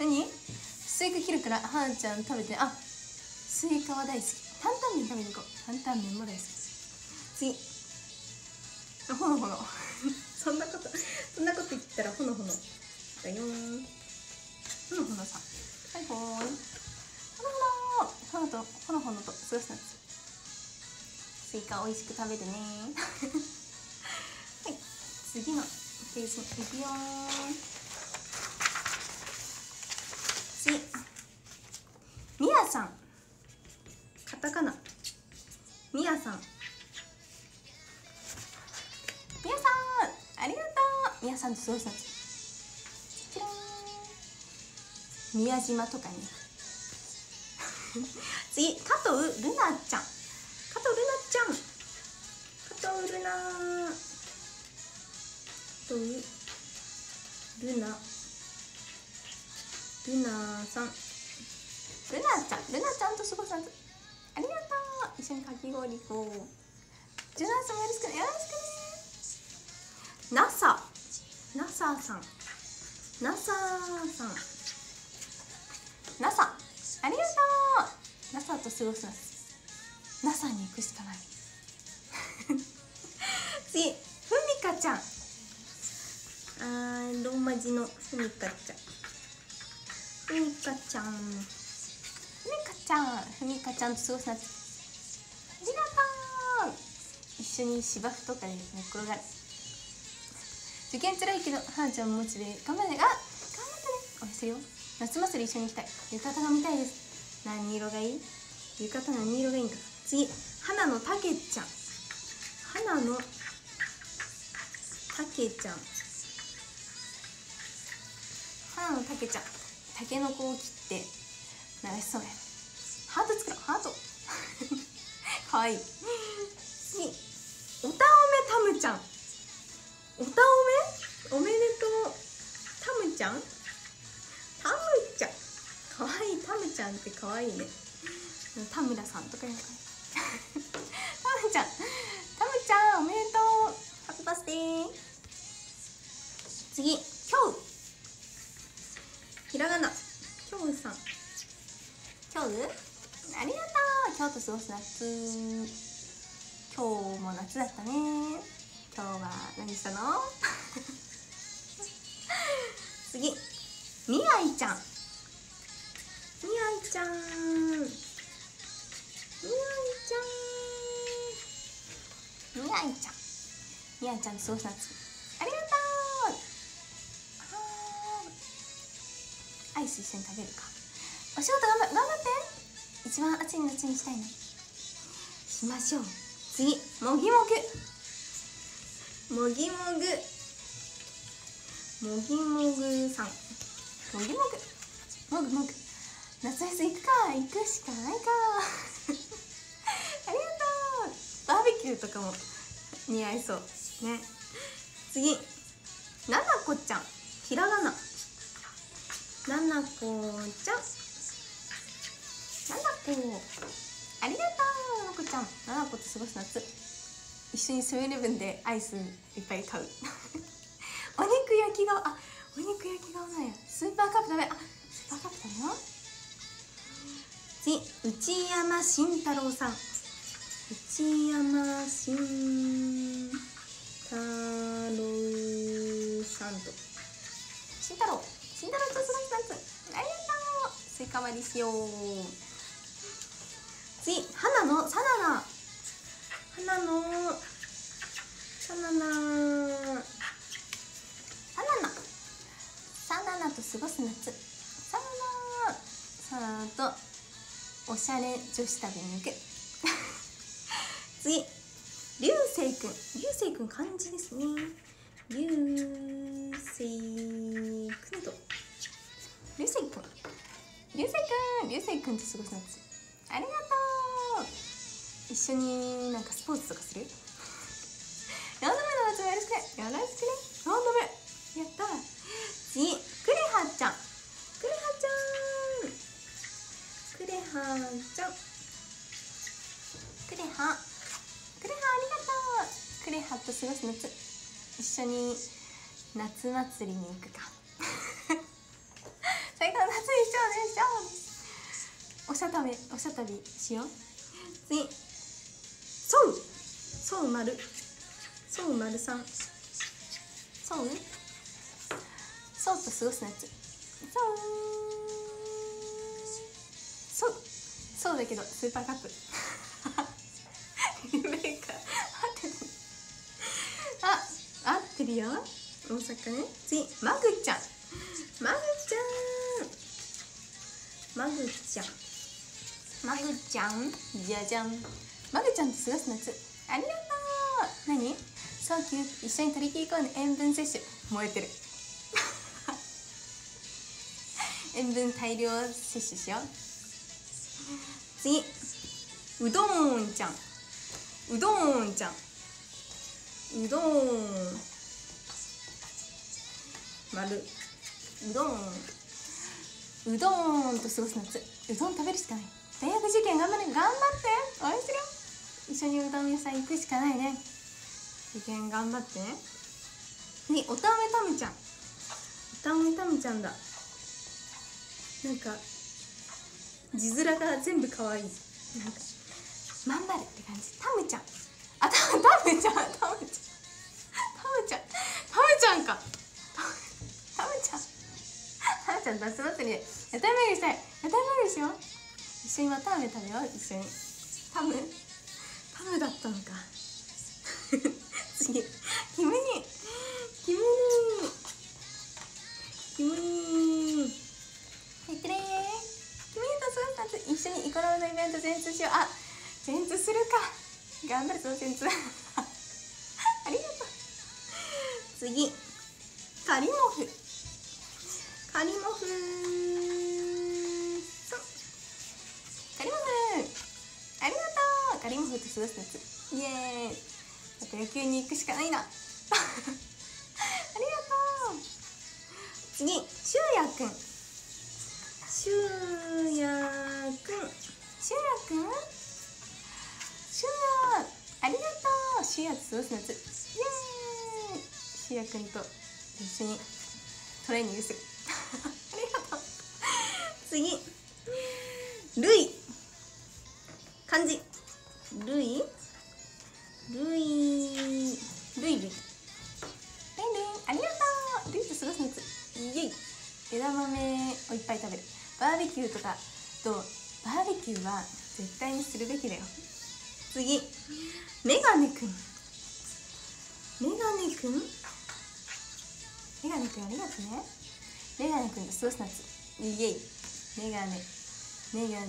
何？スイカ切るからはーちゃん食べて。あスイカは大好き。担々麺食べに行こう。担々麺も大好き次。ほのほの。そんなことそんなこと言ったらほのほの。だよほのほのさん。はいほーいほのほのほのとほのほのと過ごすスイカ美味しく食べてね はい。次の。ページに行くよ次みやさん。カタカナ。みやさん。みやさんありがとう。みやさんと過ごす夏じゃん宮島とかね 次加藤ルナちゃん。加藤ルナちゃん。加藤ルナ加藤ルナルナさん。ルナちゃん。ルナちゃんと過ごす夏ありがとう。一緒にかき氷行こう。ジュナスもよろしくね。よろしくね NASA NASA さん。NASA さん。NASA ありがとう。NASA と過ごす夏 NASA に行くしかない。次ふみかちゃん。あーローマ字のふみかちゃんふみかちゃんふみかちゃんふみかちゃんと過ごす夏ありがとう一緒に芝生とかで寝転がる受験つらいけどはなちゃんモチベ頑張れあ頑張ってね。応援してるよ夏祭り一緒に行きたい浴衣が見たいです何色がいい浴衣何色がいいんか次花のたけちゃん。花のたけちゃん。花のたけちゃん。たけのこを切って鳴らしそうや。ハート作ろう。ハート。かわいい。次おたおめたむちゃん。おたおめ？おめでとう。たむちゃん？たむちゃん。かわいい。たむちゃんってかわいいね。田村さんとかいうのか。なたむちゃん。たむちゃんおめでとう。ハッピーバースデー。次らがな。きょうさん。きょうありがとう。京都過ごす夏。今日も夏だったね。今日は何したの？次。みあいちゃん。みあいちゃん。みあいちゃん。みあいちゃん。みあいちゃんと過ごす夏アイス一緒に食べるか。お仕事頑張頑張って。一番暑い夏にしたいねしましょう。次もぎもぐ。もぎもぐ。もぎもぐさん。もぎもぐ。もぐもぐ。夏フェス行くか。行くしかないか。ありがとう。バーベキューとかも似合いそう。ね。次ななこちゃん。ひらがなななこちゃん。ななこありがとうななこちゃん。ななこと過ごす夏。一緒にセブンイレブンでアイスいっぱい買う。お肉焼き顔あお肉焼き顔なんや。スーパーカップ食べあスーパーカップ食べよう。次内山慎太郎さん。内山慎太郎さんと。慎太郎。慎太郎と過ごす夏ありがとう。スイカ割りしよう。次花のサナナ。花のサナナ。サナナ。サナナと過ごす夏。サナナさあとおしゃれ女子旅に行く。次流星くん流星くん漢字ですね。流星くんと。流星くん流星くん流星くんと過ごす夏ありがとう。一緒になんかスポーツとかする？4度目の夏もよろしくねよろしくね。4度目やった。次クレハちゃん。クレハちゃん。クレハちゃん。クレハ。クレハありがとう。クレハと過ごす夏一緒に夏祭りに行くか最高の夏にしようねしようおしゃたべおしゃ旅しよう。次。そうそう丸。そう丸さん。そうそうと過ごす夏。そうそうそうだけどスーパーカップ。あ合ってるよ。大阪ね。次。マグちゃん。マグちゃん。マグちゃん。マグちゃん？じゃじゃん。マグちゃんと過ごす夏ありがとう。何？そうキュー一緒に取り切り込んで塩分摂取。燃えてる。塩分大量摂取しよう。次うどんちゃん。うどんちゃん。うどん。丸。うどんうどんと過ごす夏うどん食べるしかない。大学受験頑張れ頑張って。応援するよ一緒にうどん屋さん行くしかないね。受験頑張って。ねにおためたむちゃん。おためたむちゃんだ。なんか字面が全部可愛い。なんかまんまるって感じ。タムちゃん。あタタムちゃんタムちゃん。タムちゃん。タムちゃんか。ちゃん夏祭りで屋台巡りしたい屋台巡りしよう一緒にまため食べよう一緒に。タム？タムだったのか。次。キムニキムニキムニ入ってねキムニとスーツ一緒にイコラブのイベント全通しよう。あ全通するか。頑張るぞ全通 ありがとう。次。カリモフカリモフそうカリモフありがとう。カリモフと過ごす夏イエーイ。あと野球に行くしかないな。ありがとう。次しゅうやくん。しゅうやくん。しゅうやくん？しゅうやありがとう。しゅうやと過ごす夏イエーイ。しゅうやくんと一緒にトレーニングする次。るい漢字。るいるいるいるいるいるいありがとう。るいと過ごす夏イエイ。枝豆をいっぱい食べる。バーベキューとか。とバーベキューは絶対にするべきだよ。次。メガネくん。メガネくん？メガネくんありがとうね。メガネくんと過ごす夏イエイメガネ。メガネ。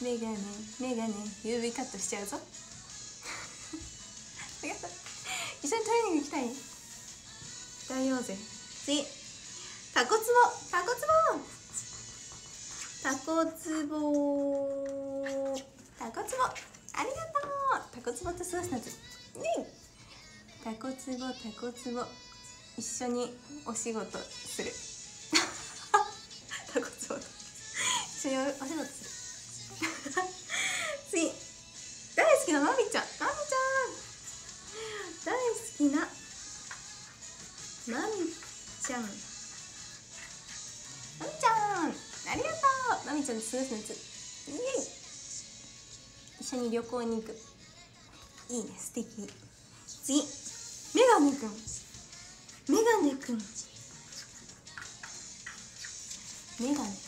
メガネ。メガネ。UV カットしちゃうぞ。ありがとう。一緒にトレーニング行きたい？大ようぜ次。タコツボ。タコツボ。タコツボ。タコツボ。ありがとう。タコツボと過ごす夏ねタコツボタコツボ。一緒にお仕事する。タコツボと一緒にお仕事する。次大好きなまみちゃん。まみちゃん。大好きなまみちゃん。まみちゃんありがとう。まみちゃんと過ごす夏イエイ。一緒に旅行に行く。いいね素敵。次メガネくん。メガネくん。メガネ。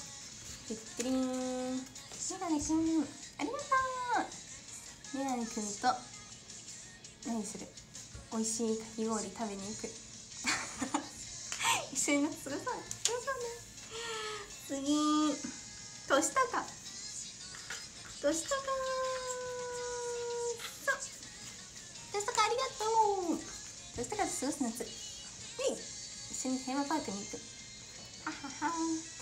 てってりーんメガネくんありがとうメガネくんと何する美味しいか。き氷食べに行く一緒に過ごそう過ごそうね次としたか。とかそう。とかありがとうとしたかと過ごす夏一緒にテーマパークに行く。ははは。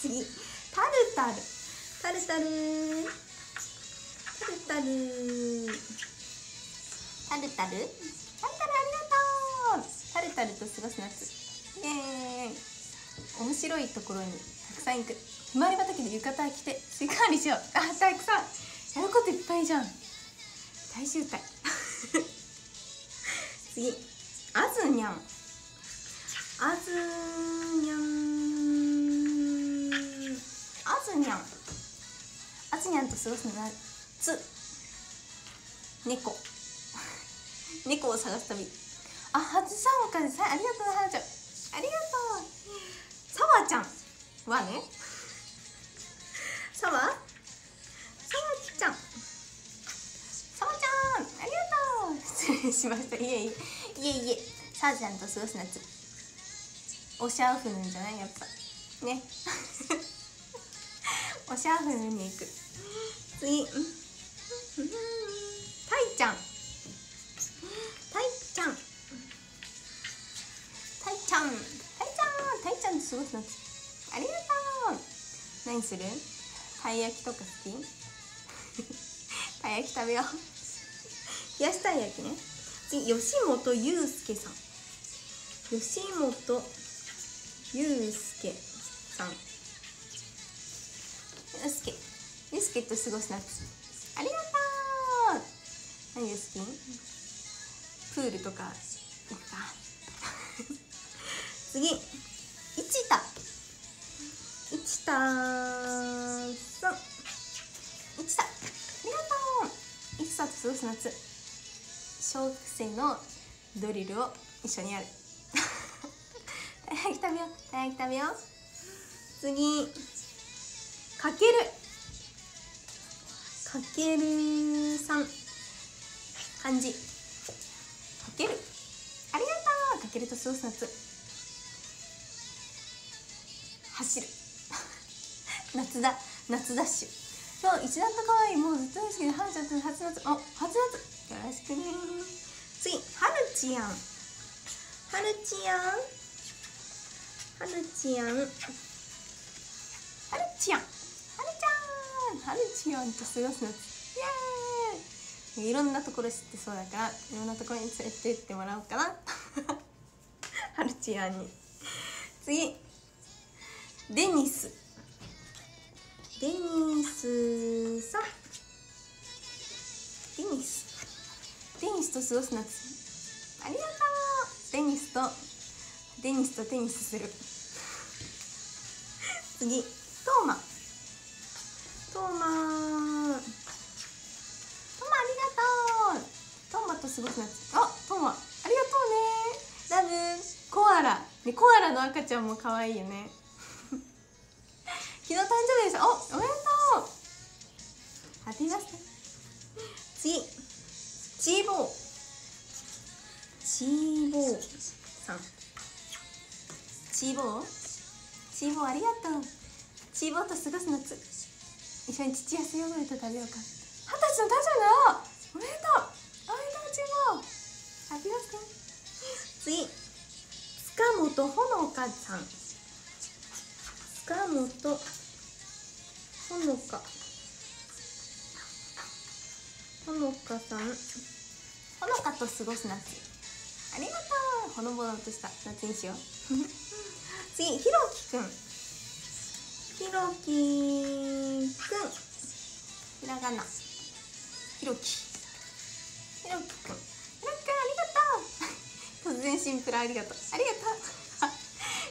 次。タルタル。タルタルタルタルタルタルタルタルありがとう。タルタルと過ごす夏。イエーイ。面白いところにたくさん行く。ひまわり畑で浴衣着てスイカ割りしよう。あたくさん。やることいっぱいじゃん。大渋滞。次。あずにゃんあずにゃんあずにゃんあずにゃんと過ごすの夏猫。猫を探す旅。あ初参加でさありがとうはなちゃん。ありがとう。さわちゃんはね。さわさわちゃん。さわちゃんありがとう。失礼しました。いえいえ。いえいえ。さあちゃんと過ごす夏おしゃふぬんじゃないやっぱ。ね。おしゃーふに行く。次。たいちゃん。たいちゃん。たいちゃん。たいちゃんたいちゃんと過ごす夏ありがとう。何する？たい焼きとか好き？たい焼き食べよう。冷やしたい焼きね。次吉本祐介さん。吉本祐介さん祐介祐介と過ごす夏ありがとう。何が好き？プールとか。行くか次。一田一田さん。一田ありがとう。一田と過ごす夏小学生のドリルを一緒にやる。たい焼き食べよ。うたい焼き食べよ。う次。かける。かけるさん。漢字。かける。ありがとう。かけると過ごす夏走る。夏だ。夏ダッシュ。そう一段と可愛い。もうずっとですけどはるちゃんと初夏。あ初夏。よろしくね。次はるちやん。はるちやん。はるちやん。はるちやん。ゃんはるちやんと過ごす夏イエーイ。いろんなところ知ってそうだからいろんなところに連れて行ってもらおうかな。はるちやんに。次。デニス。デニスさデニス。デニスと過ごす夏ありがとう。デニスと。デニスとテニスする。次。トーマ。トーマトーマありがとう。トーマと過ごす夏あトーマありがとうね。ラブ。コアラ。ねコアラの赤ちゃんも可愛いよね。昨日誕生日です。おおめでとう。ハッピーバースデー。次チーボー。チーボーさん。チーボー？チーボーありがとう。チーボーと過ごす夏。一緒に父安ヨーグルト食べようか。二十歳の誕生日だよおめでとう。おめでとう。チーボーハッピーバースデー次。塚本ほのかさん。塚本ほのか。ほのかさん。ほのかと過ごす夏。ありがとう。ほのぼのとした夏にしよう。次ひろきくんひろきくん。ひらがな。ひろき。ひろきくんひろきくんありがとう。突然シンプルありがとう。ありがとう。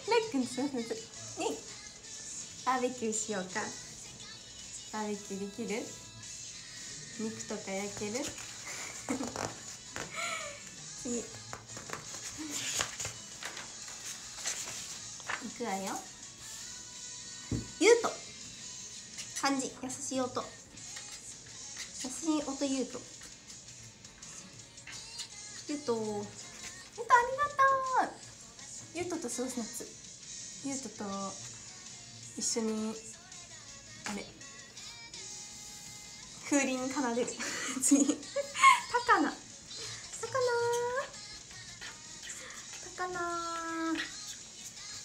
ひろきくんと過ごす夏にバーベキューしようか。バーベキューできる？肉とか焼ける？次。いくわよ。ゆうと。漢字。優しい音。優しい音ゆうと。ゆうとゆうとありがとう。ゆうとと過ごす夏ゆうとと一緒にあれ。風鈴奏でる。次。高菜。高菜。高菜。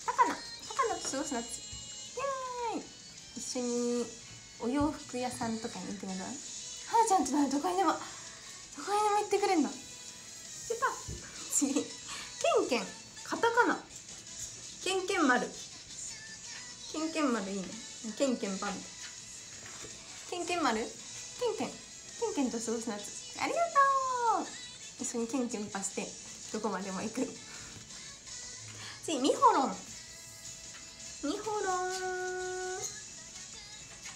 高菜。高菜と過ごす夏緒にお洋服屋さんとかに行ってみたはなちゃんとならどこにでもどこにでも行ってくれんだやった次ケンケン。カタカナ。ケンケン丸。ケンケン丸いいね。ケンケンパンケンケン丸？ケンケン。ケンケンと過ごす夏。ありがとう。一緒にケンケンパしてどこまでも行く。次ミホロン。ミホロン。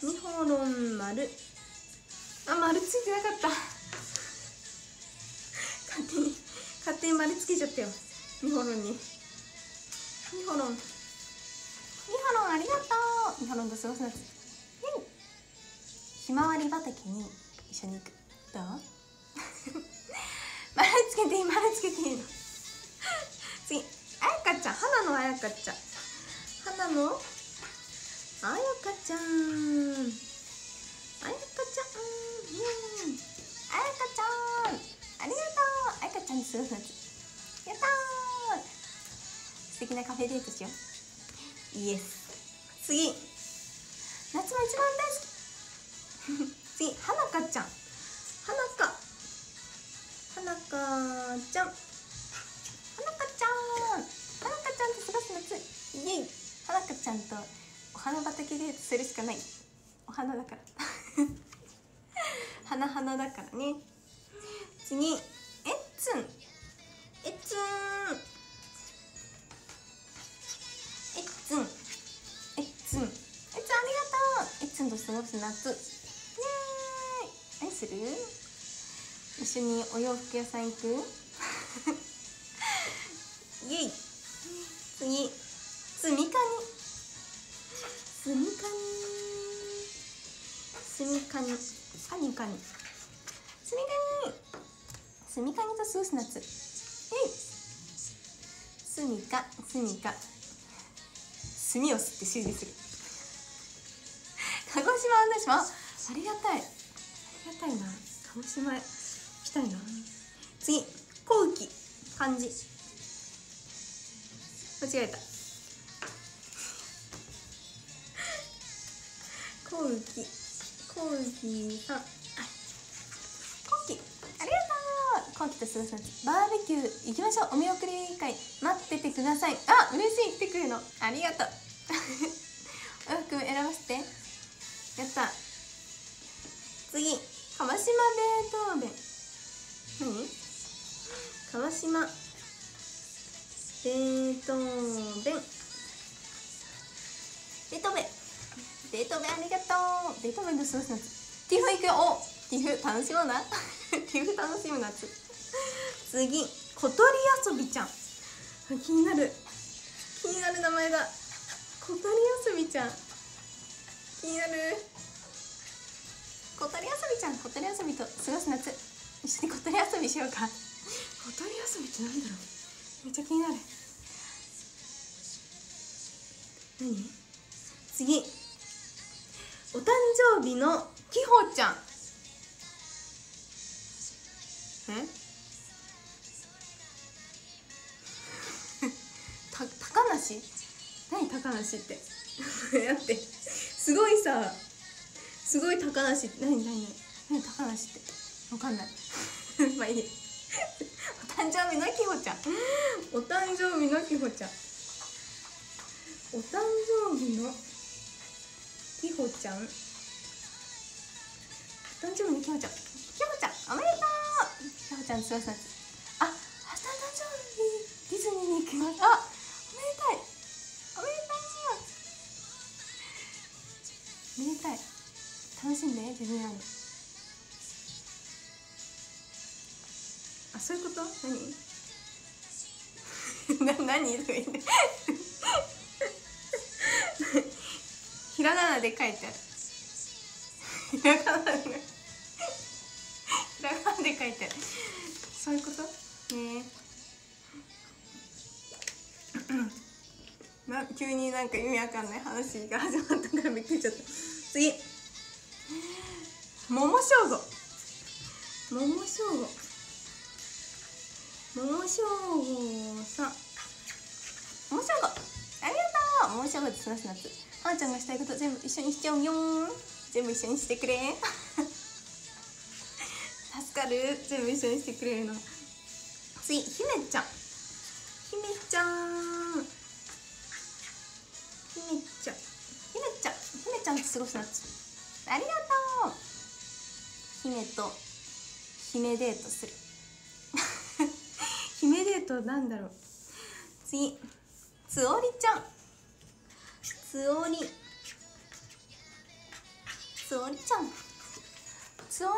ミホロン丸。あ丸ついてなかった。勝手に勝手に丸つけちゃったよ。ミホロンに。みほろんみほろんありがとう。みほろんと過ごす夏ひまわり畑に一緒に行く。どう？丸つけていい丸つけていいの。次あやかちゃん。花のあやかちゃん。花の？あやかちゃんあやかちゃんう。んあやかちゃんありがとう。あやかちゃんに過ごすやったー素敵なカフェデートしよう。イエス次夏も一番大好き次花香ちゃん花香花香ちゃん花香ちゃん花香ちゃんと過ごす夏イエイ花香ちゃんとお花畑デートするしかない。お花だから。花花だからね。次えっつんえっつんえっつんえっつんえっつんありがとう。えっつんと過ごす。夏。イエーイ。何する？一緒にお洋服屋さん行く？イエイ。次つみかに。つみかにつみかにカニカニ。つみかにつみかにと過ごす夏えい。すみかすみか炭を吸って修理する。鹿児島案内しますありがたい。ありがたいな。鹿児島へ。行きたいな。次後期。漢字。間違えた。後期後期さん。あ後期ありがとう。後期と過ごす夏バーベキュー。行きましょう。お見送り会。待っててください。あ嬉しい。来てくれるの。ありがとう。お洋服選ばせて。やった。次。川島ベートーベン。何？川島。ベートーベン。ベートーベン。ベートーベンありがとう。ベートーベンと過ごす夏ティフ行く。よおティフ楽しもうな。ティフ楽しむ夏。次小鳥遊びちゃん。気になる。気になる名前だ。小鳥遊びちゃん。気になる。小鳥遊びちゃん小鳥遊びと過ごす夏。一緒に小鳥遊びしようか。小鳥遊びってなんだろう。めっちゃ気になる。何？次お誕生日のきほちゃん。え？た高梨？何高梨って？だって。すごいさすごい高梨って。何何何高梨って？わかんない。まあいい。お誕生日のきほちゃん。お誕生日のきほちゃん。お誕生日のきほちゃん。誕生日のきほちゃん。きほちゃんおめでとう。きほちゃんすごいさあ明日誕生日ディズニーに行きます。あおめでたい。おめでたい。めでたい。楽しんでディズニーランドあそういうこと？何？な何？とか言ってひらがなで書いてある。ひらがなでひらがなで書いてある。そういうこと？ねえ。な急になんか意味わかんない話が始まったからびっくりしちゃった。次。桃しょうご。桃しょうご。桃しょうごさん。桃しょうご。ありがとう。桃しょうごで過ごす夏はなちゃんがしたいこと全部一緒にしちゃうよ。ん全部一緒にしてくれ。助かる。全部一緒にしてくれるの。次姫ちゃん。姫ちゃん。姫ちゃん。姫ちゃん。姫ちゃんと過ごす夏ありがとう。姫と姫デートする。姫デートなんだろう。次つおりちゃん。つおりつおりちゃん。つおり。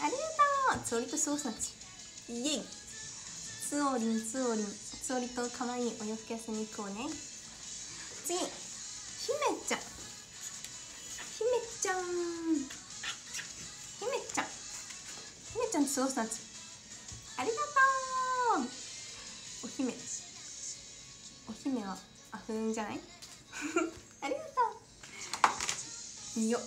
ありがとう。つおりと過ごす夏イエイ。つおりんつおりん。つそりと可愛いいお洋服屋さんに行こうね。次。姫ちゃん。姫ちゃん。姫ちゃん。姫ちゃんと過ごす夏ありがとう。お姫。お姫はあふんじゃない？ありがとう。よっ。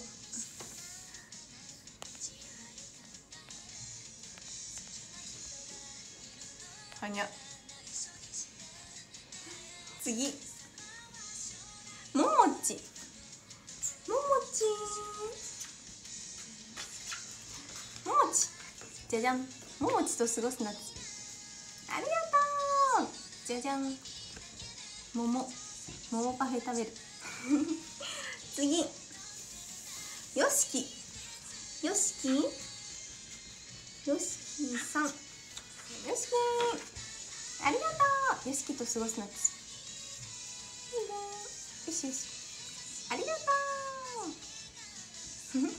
はにゃ。次。ももち。ももち。ももち。じゃじゃん。ももちと過ごす夏。ありがとう。じゃじゃん。桃桃パフェ食べる。次。よしきよしきよしきさん。よしきありがとう。よしきと過ごす夏いいね。よしよし。ありがとう。か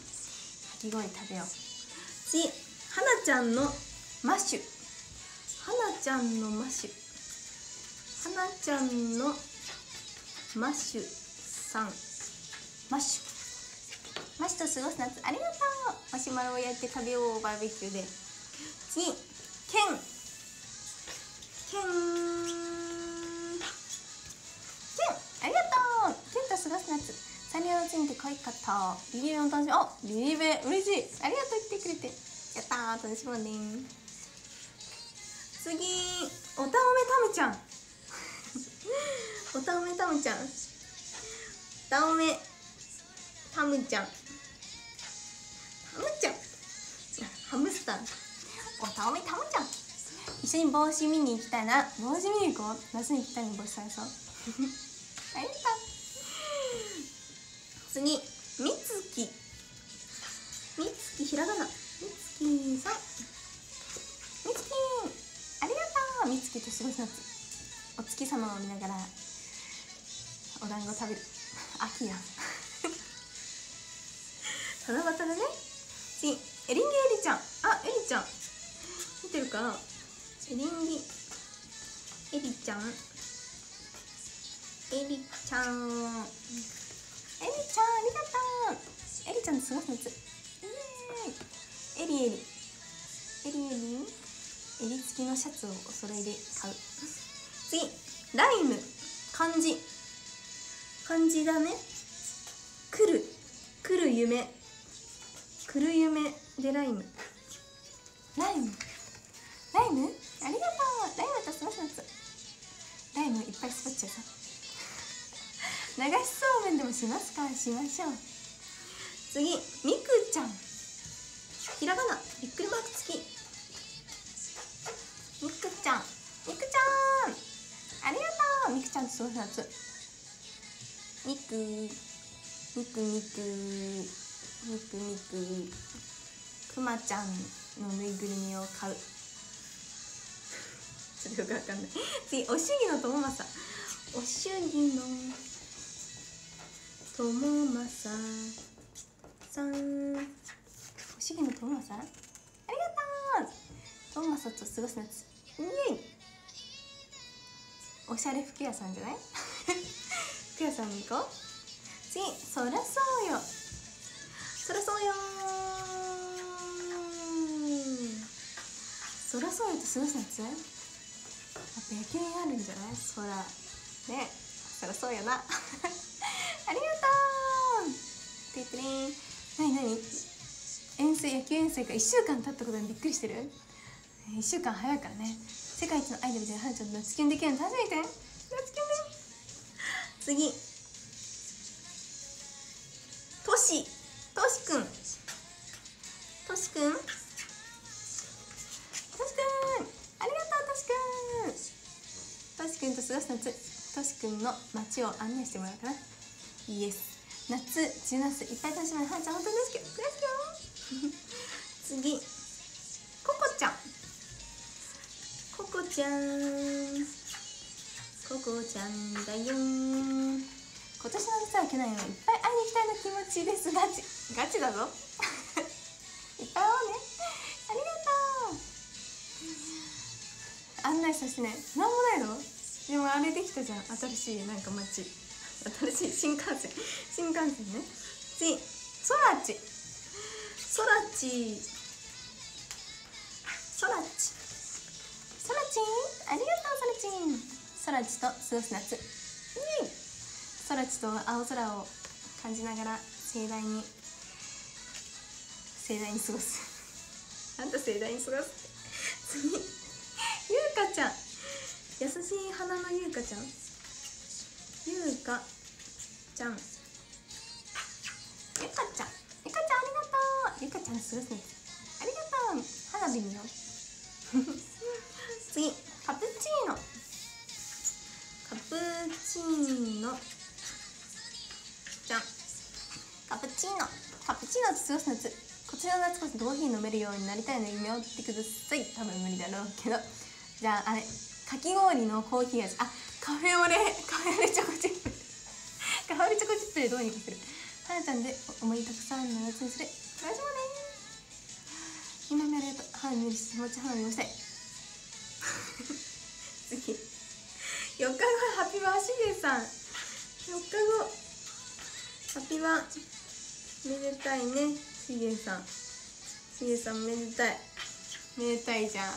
き氷食べよう。次。はなちゃんのマッシュ。はなちゃんのマッシュ。はなちゃんのマッシュさん。マッシュ。マッシュと過ごす夏ありがとう。マシュマロを焼いて食べようバーベキューで。次ケンケンケンありがとう。ケンと過ごす夏。サニアのついて可愛かった。リリベの楽しみあリリベ嬉しい。ありがとう言ってくれて。やったー。楽しもうね。次。おたおめたむちゃん。おたおめたむちゃん。おたおめたむちゃん。たむちゃん。ハムスター。おたおめたむちゃん。一緒に帽子見に行きたいな。帽子見に行こう。夏に来たいに帽子されそう。ありがとう次みつき。みつきひらがな。みつきさん。みつきありがとう。みつきと過ごす夏お月様を見ながらお団子食べる。秋やん。七夕だね。次エリンギエリちゃん。あエリちゃん。見てるか？なエリンギ。エリちゃん。エリちゃん。エリちゃんありがとう。エリちゃんと過ごす夏。イエーイ。エリエリ。エリエリ襟付きのシャツをお揃いで買う。次ライム漢字。漢字だね。来る。来る夢。来る夢でライム。ライム？ライム？ありがとう。ライムと過ごす夏ライムいっぱいスポっちゃうさ。流しそうめんでもしますか？しましょう。次みくちゃん。ひらがな。びっくりマーク付き。みくちゃん。みくちゃんありがとう。みくちゃんと過ごす夏。みくみくみくみくみくくまちゃんのぬいぐるみを買うちょっとよくわかんない次おしゅぎのともまさおしゅぎのともまささんおしゅぎのともまさありがとうともまさと過ごす夏イエイおしゃれ服屋さんじゃない？服屋さんに行こう。次そらそうよ。そらそうよ。そらそうよと過ごす夏やっぱ野球にあるんじゃない？そら。ね。そらそうよな。ありがとう。てってねなになに遠征野球遠征が1週間経ったことにびっくりしてる？1週間早いからね。世界一のアイドルではなちゃんと夏キュンできるの初めて夏キュンだよ次。としとしくんとしくんとしくんありがとうとしくんとしくんと過ごす夏。としくんの街を案内してもらおうかな。イエス夏中夏いっぱい楽しめるはんちゃん本当に大好き。大好きよ。次。ちゃんココちゃんだよ。今年の夏は去年よいっぱい会いに行きたいの気持ちです。ガチガチだぞ。いっぱい会おうね。ありがとう。案内させてね。なんもないの？でもあれできたじゃん。新しいなんか街。新しい新幹線。新幹線ね。次ソラチソラチソラチうソラチと過ごす。夏イエイソラチと青空を感じながら盛大に盛大に過ごすあん。た盛大に過ごす次ゆうかちゃん。優しい花のゆうかちゃん。ゆうかちゃん。ゆかちゃん。ゆかちゃん。ありがとうゆかちゃん。過ごすねありがとう花火見よう次カプチーノプチーノ。じゃん。カプチーノ。カプチーノと過ごす夏こちらの夏こそコーヒー飲めるようになりたいの夢を追ってください。多分無理だろうけど。じゃああれ。かき氷のコーヒー味。あカフェオレ。カフェオレチョコチップ。カフェオレチョコチップでどうにかする。はなちゃんで思いたくさんの夏にする。私もね今までとう花見るし気持ち花見もしたい次。4日後ハピーバーシゲさん。4日後ハピーバめでたいねしげさん。しげさんめでたい。めでたいじゃん。あ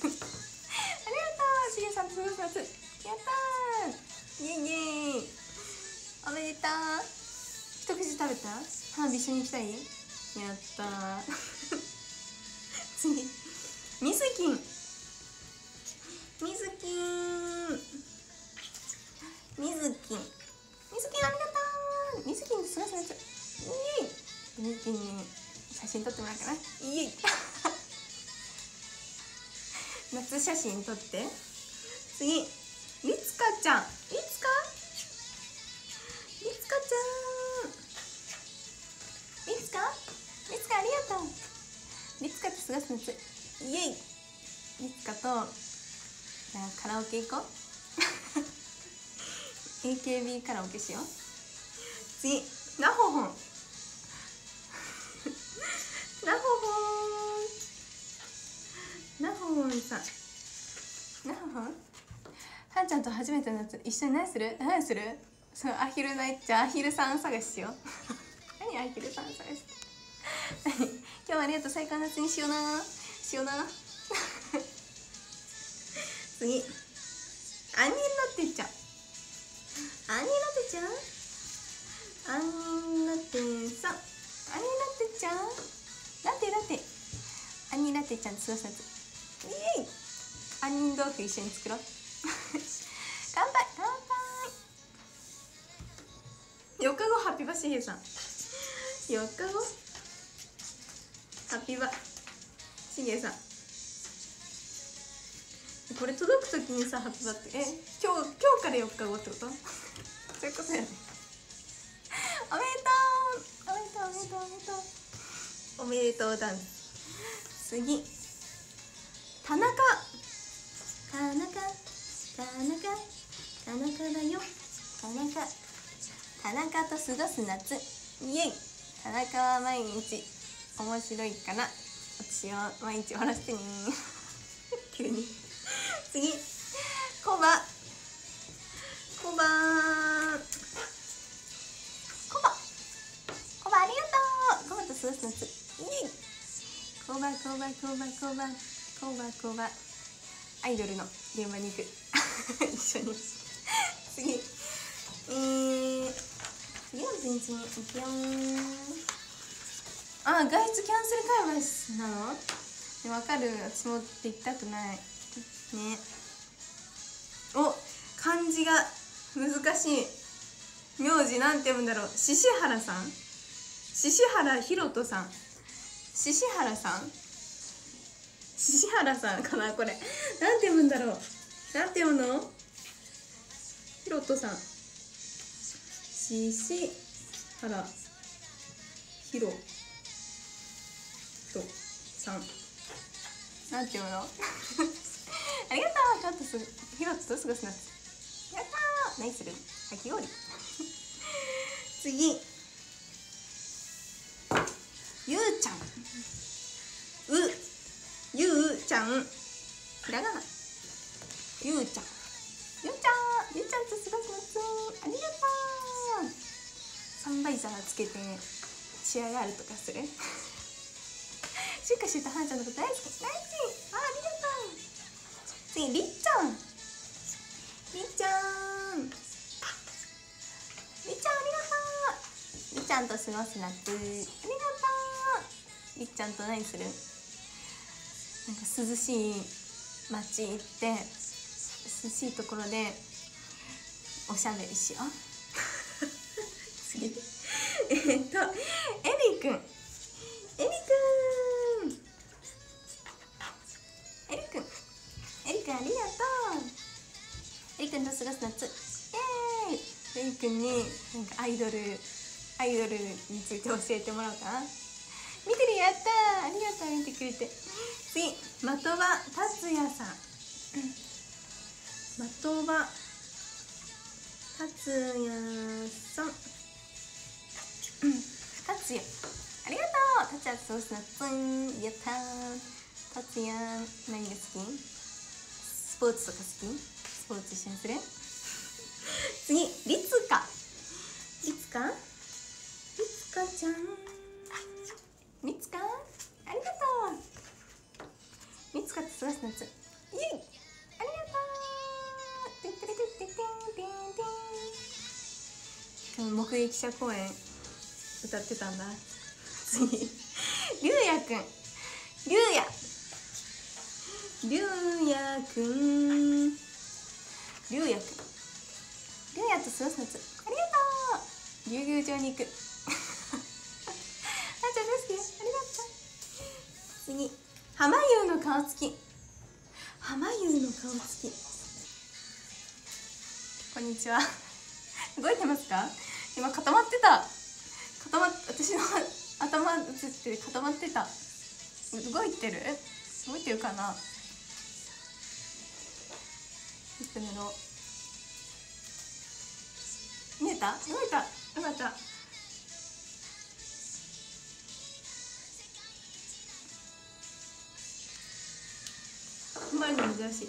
りがとうしげさんと過ごす。夏やったー。イエイイエイ。おめでとう。一口食べた？花火一緒に行きたい？やったー。次。みずきん。みずきんみずきんみずきんありがとう。みずきんと過ごす夏イエイみずきんに写真撮ってもらおうかな。イエイ。夏写真撮って。次。りつかちゃん。りつか？りつかちゃん。りつか？りつかありがとう。りつかと過ごす夏イエイ。りつかとじゃあカラオケ行こう。AKB カラオケしよう。次なほほんなほほんなほほんさん。なほほんはんちゃんと初めての夏一緒に何する？何する？そうアヒルないじゃアヒルさん探ししよう。何アヒルさん探し？今日はありがとう。最高の夏にしような。しような。次。アニラテちゃん。アニラテちゃん？アニラテさん。アニラテちゃん？ラテラテアニラテちゃんと過ごす夏イ。エイ杏仁豆腐一緒に作ろう。乾杯。乾杯。4日後ハッピーバしげさん。4日後ハッピーバしげさん。これ届くときにさハッピーバって。え今日今日から4日後ってこと？そういうことやね。おめでとう。おめでとうおめでとうおめでとう。おめでとうダンス。次。田中。田中。田中。田中だよ。田中。田中と過ごす夏。イエイ。田中は毎日。面白いかな。私は毎日笑ってね 急に。次。コバ。コバ。コバ。コバありがとう。コバと過ごす夏イエイ。コバコバコバコバ。コバコバ。アイドルの現場に行く。一緒に。次。えー、次の前日に行くよあ外出キャンセル会話なの？わかる。私もできたくない。ね。お漢字が難しい。名字なんて読むんだろう。獅子原さん？獅子原ひろとさん？獅子原さん？獅子原さんかなこれ。なんて読むんだろう。なんて読むの？ひろとさん。獅子原ひろとさん。なんて読むの？ありがとう。ちょっとすひろとと過ごすなやったー。何するかき氷。次。ゆうちゃん。う。ゆうちゃん。ひらがな。ゆうちゃん。りょうちゃん。りょうちゃんと過ごす夏。ありがとう。サンバイザーつけて仕上がるとかする。しかしとはんちゃんのこと大好き。大好き。あありがとう。次りっちゃん。りっちゃん。りっちゃんありがとう。りっちゃんと過ごす夏ありがとう。りっちゃんと何する？なんか涼しい街行って涼しいところでおしゃべりしよう。次。えっとエリくんエリくくんありがとう。エリくんと過ごす夏。イエーイ。エリくんになんかアイドルアイドルについて教えてもらおうかな。見てるやったありがとう見てくれて。次的場達也さん。的場達也さん。達也。ありがとう。達也過ごす夏。やったー。達也何が好き？ポーツとか好き？スポーツ一緒にする？次りつかりつかりつかちゃん。みつかありがとう。みつかって過ごす夏イエイ。ありがとう。てってれてってってんてんてん。目撃者公演歌ってたんだ。次。りゅうやくん。りゅうやりゅうやくん。りゅうやくん。りゅうやと過ごす夏。ありがとう。竜宮城に行く。あんちゃん大好き。ありがとう。次。浜優の顔つき。浜優の顔つき。こんにちは。動いてますか？今固まってた。固まっ私の頭映って固まってた。動いてる？動いてるかな？ちょっと寝ろ見えた？動いた？よかった。前の珍し。い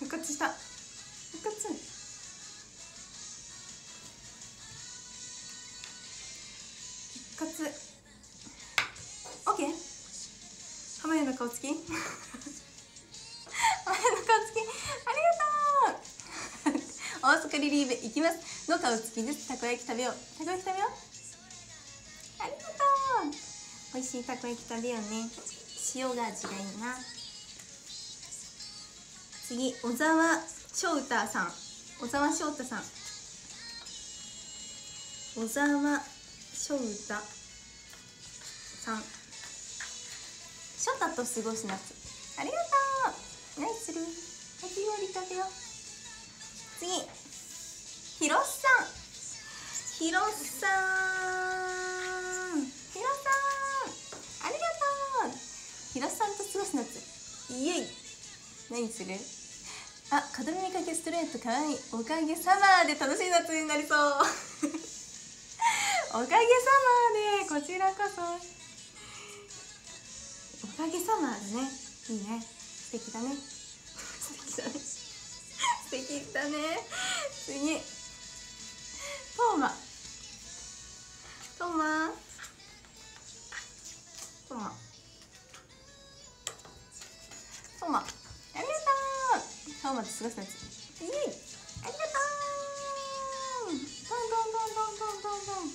復活した。復活。復活。オッケー濱家の顔つき濱家の顔つき？ありがとう。大阪リリーベ行きます。の顔つきです。たこ焼き食べよう。たこ焼き食べよう。ありがとう。美味しいたこ焼き食べよう。ね塩が味がいいな次小沢翔太さん。小沢翔太さん。小沢翔太さん。翔太と過ごす夏。ありがとう。何する。かき氷食べよ。う次。ひろさん。ひろさん。ひろさん。ありがとう。ひろさんと過ごす夏。イエイ。何する？あ門耳かけストレートかわいい。おかげさまで楽しい夏になりそう。おかげさまで。こちらこそ。おかげさまだね。いいね。敵だね。素敵だね。素敵だね。次。トーマ。トーマ。トーマ。トーマ。ありがとうトーマと過ごす夏イエイ。ありがとうどん。どんどんどんどんどんどん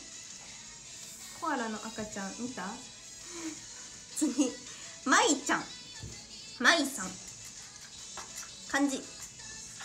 コアラの赤ちゃん見た？次。まいちゃんまいさん。漢字。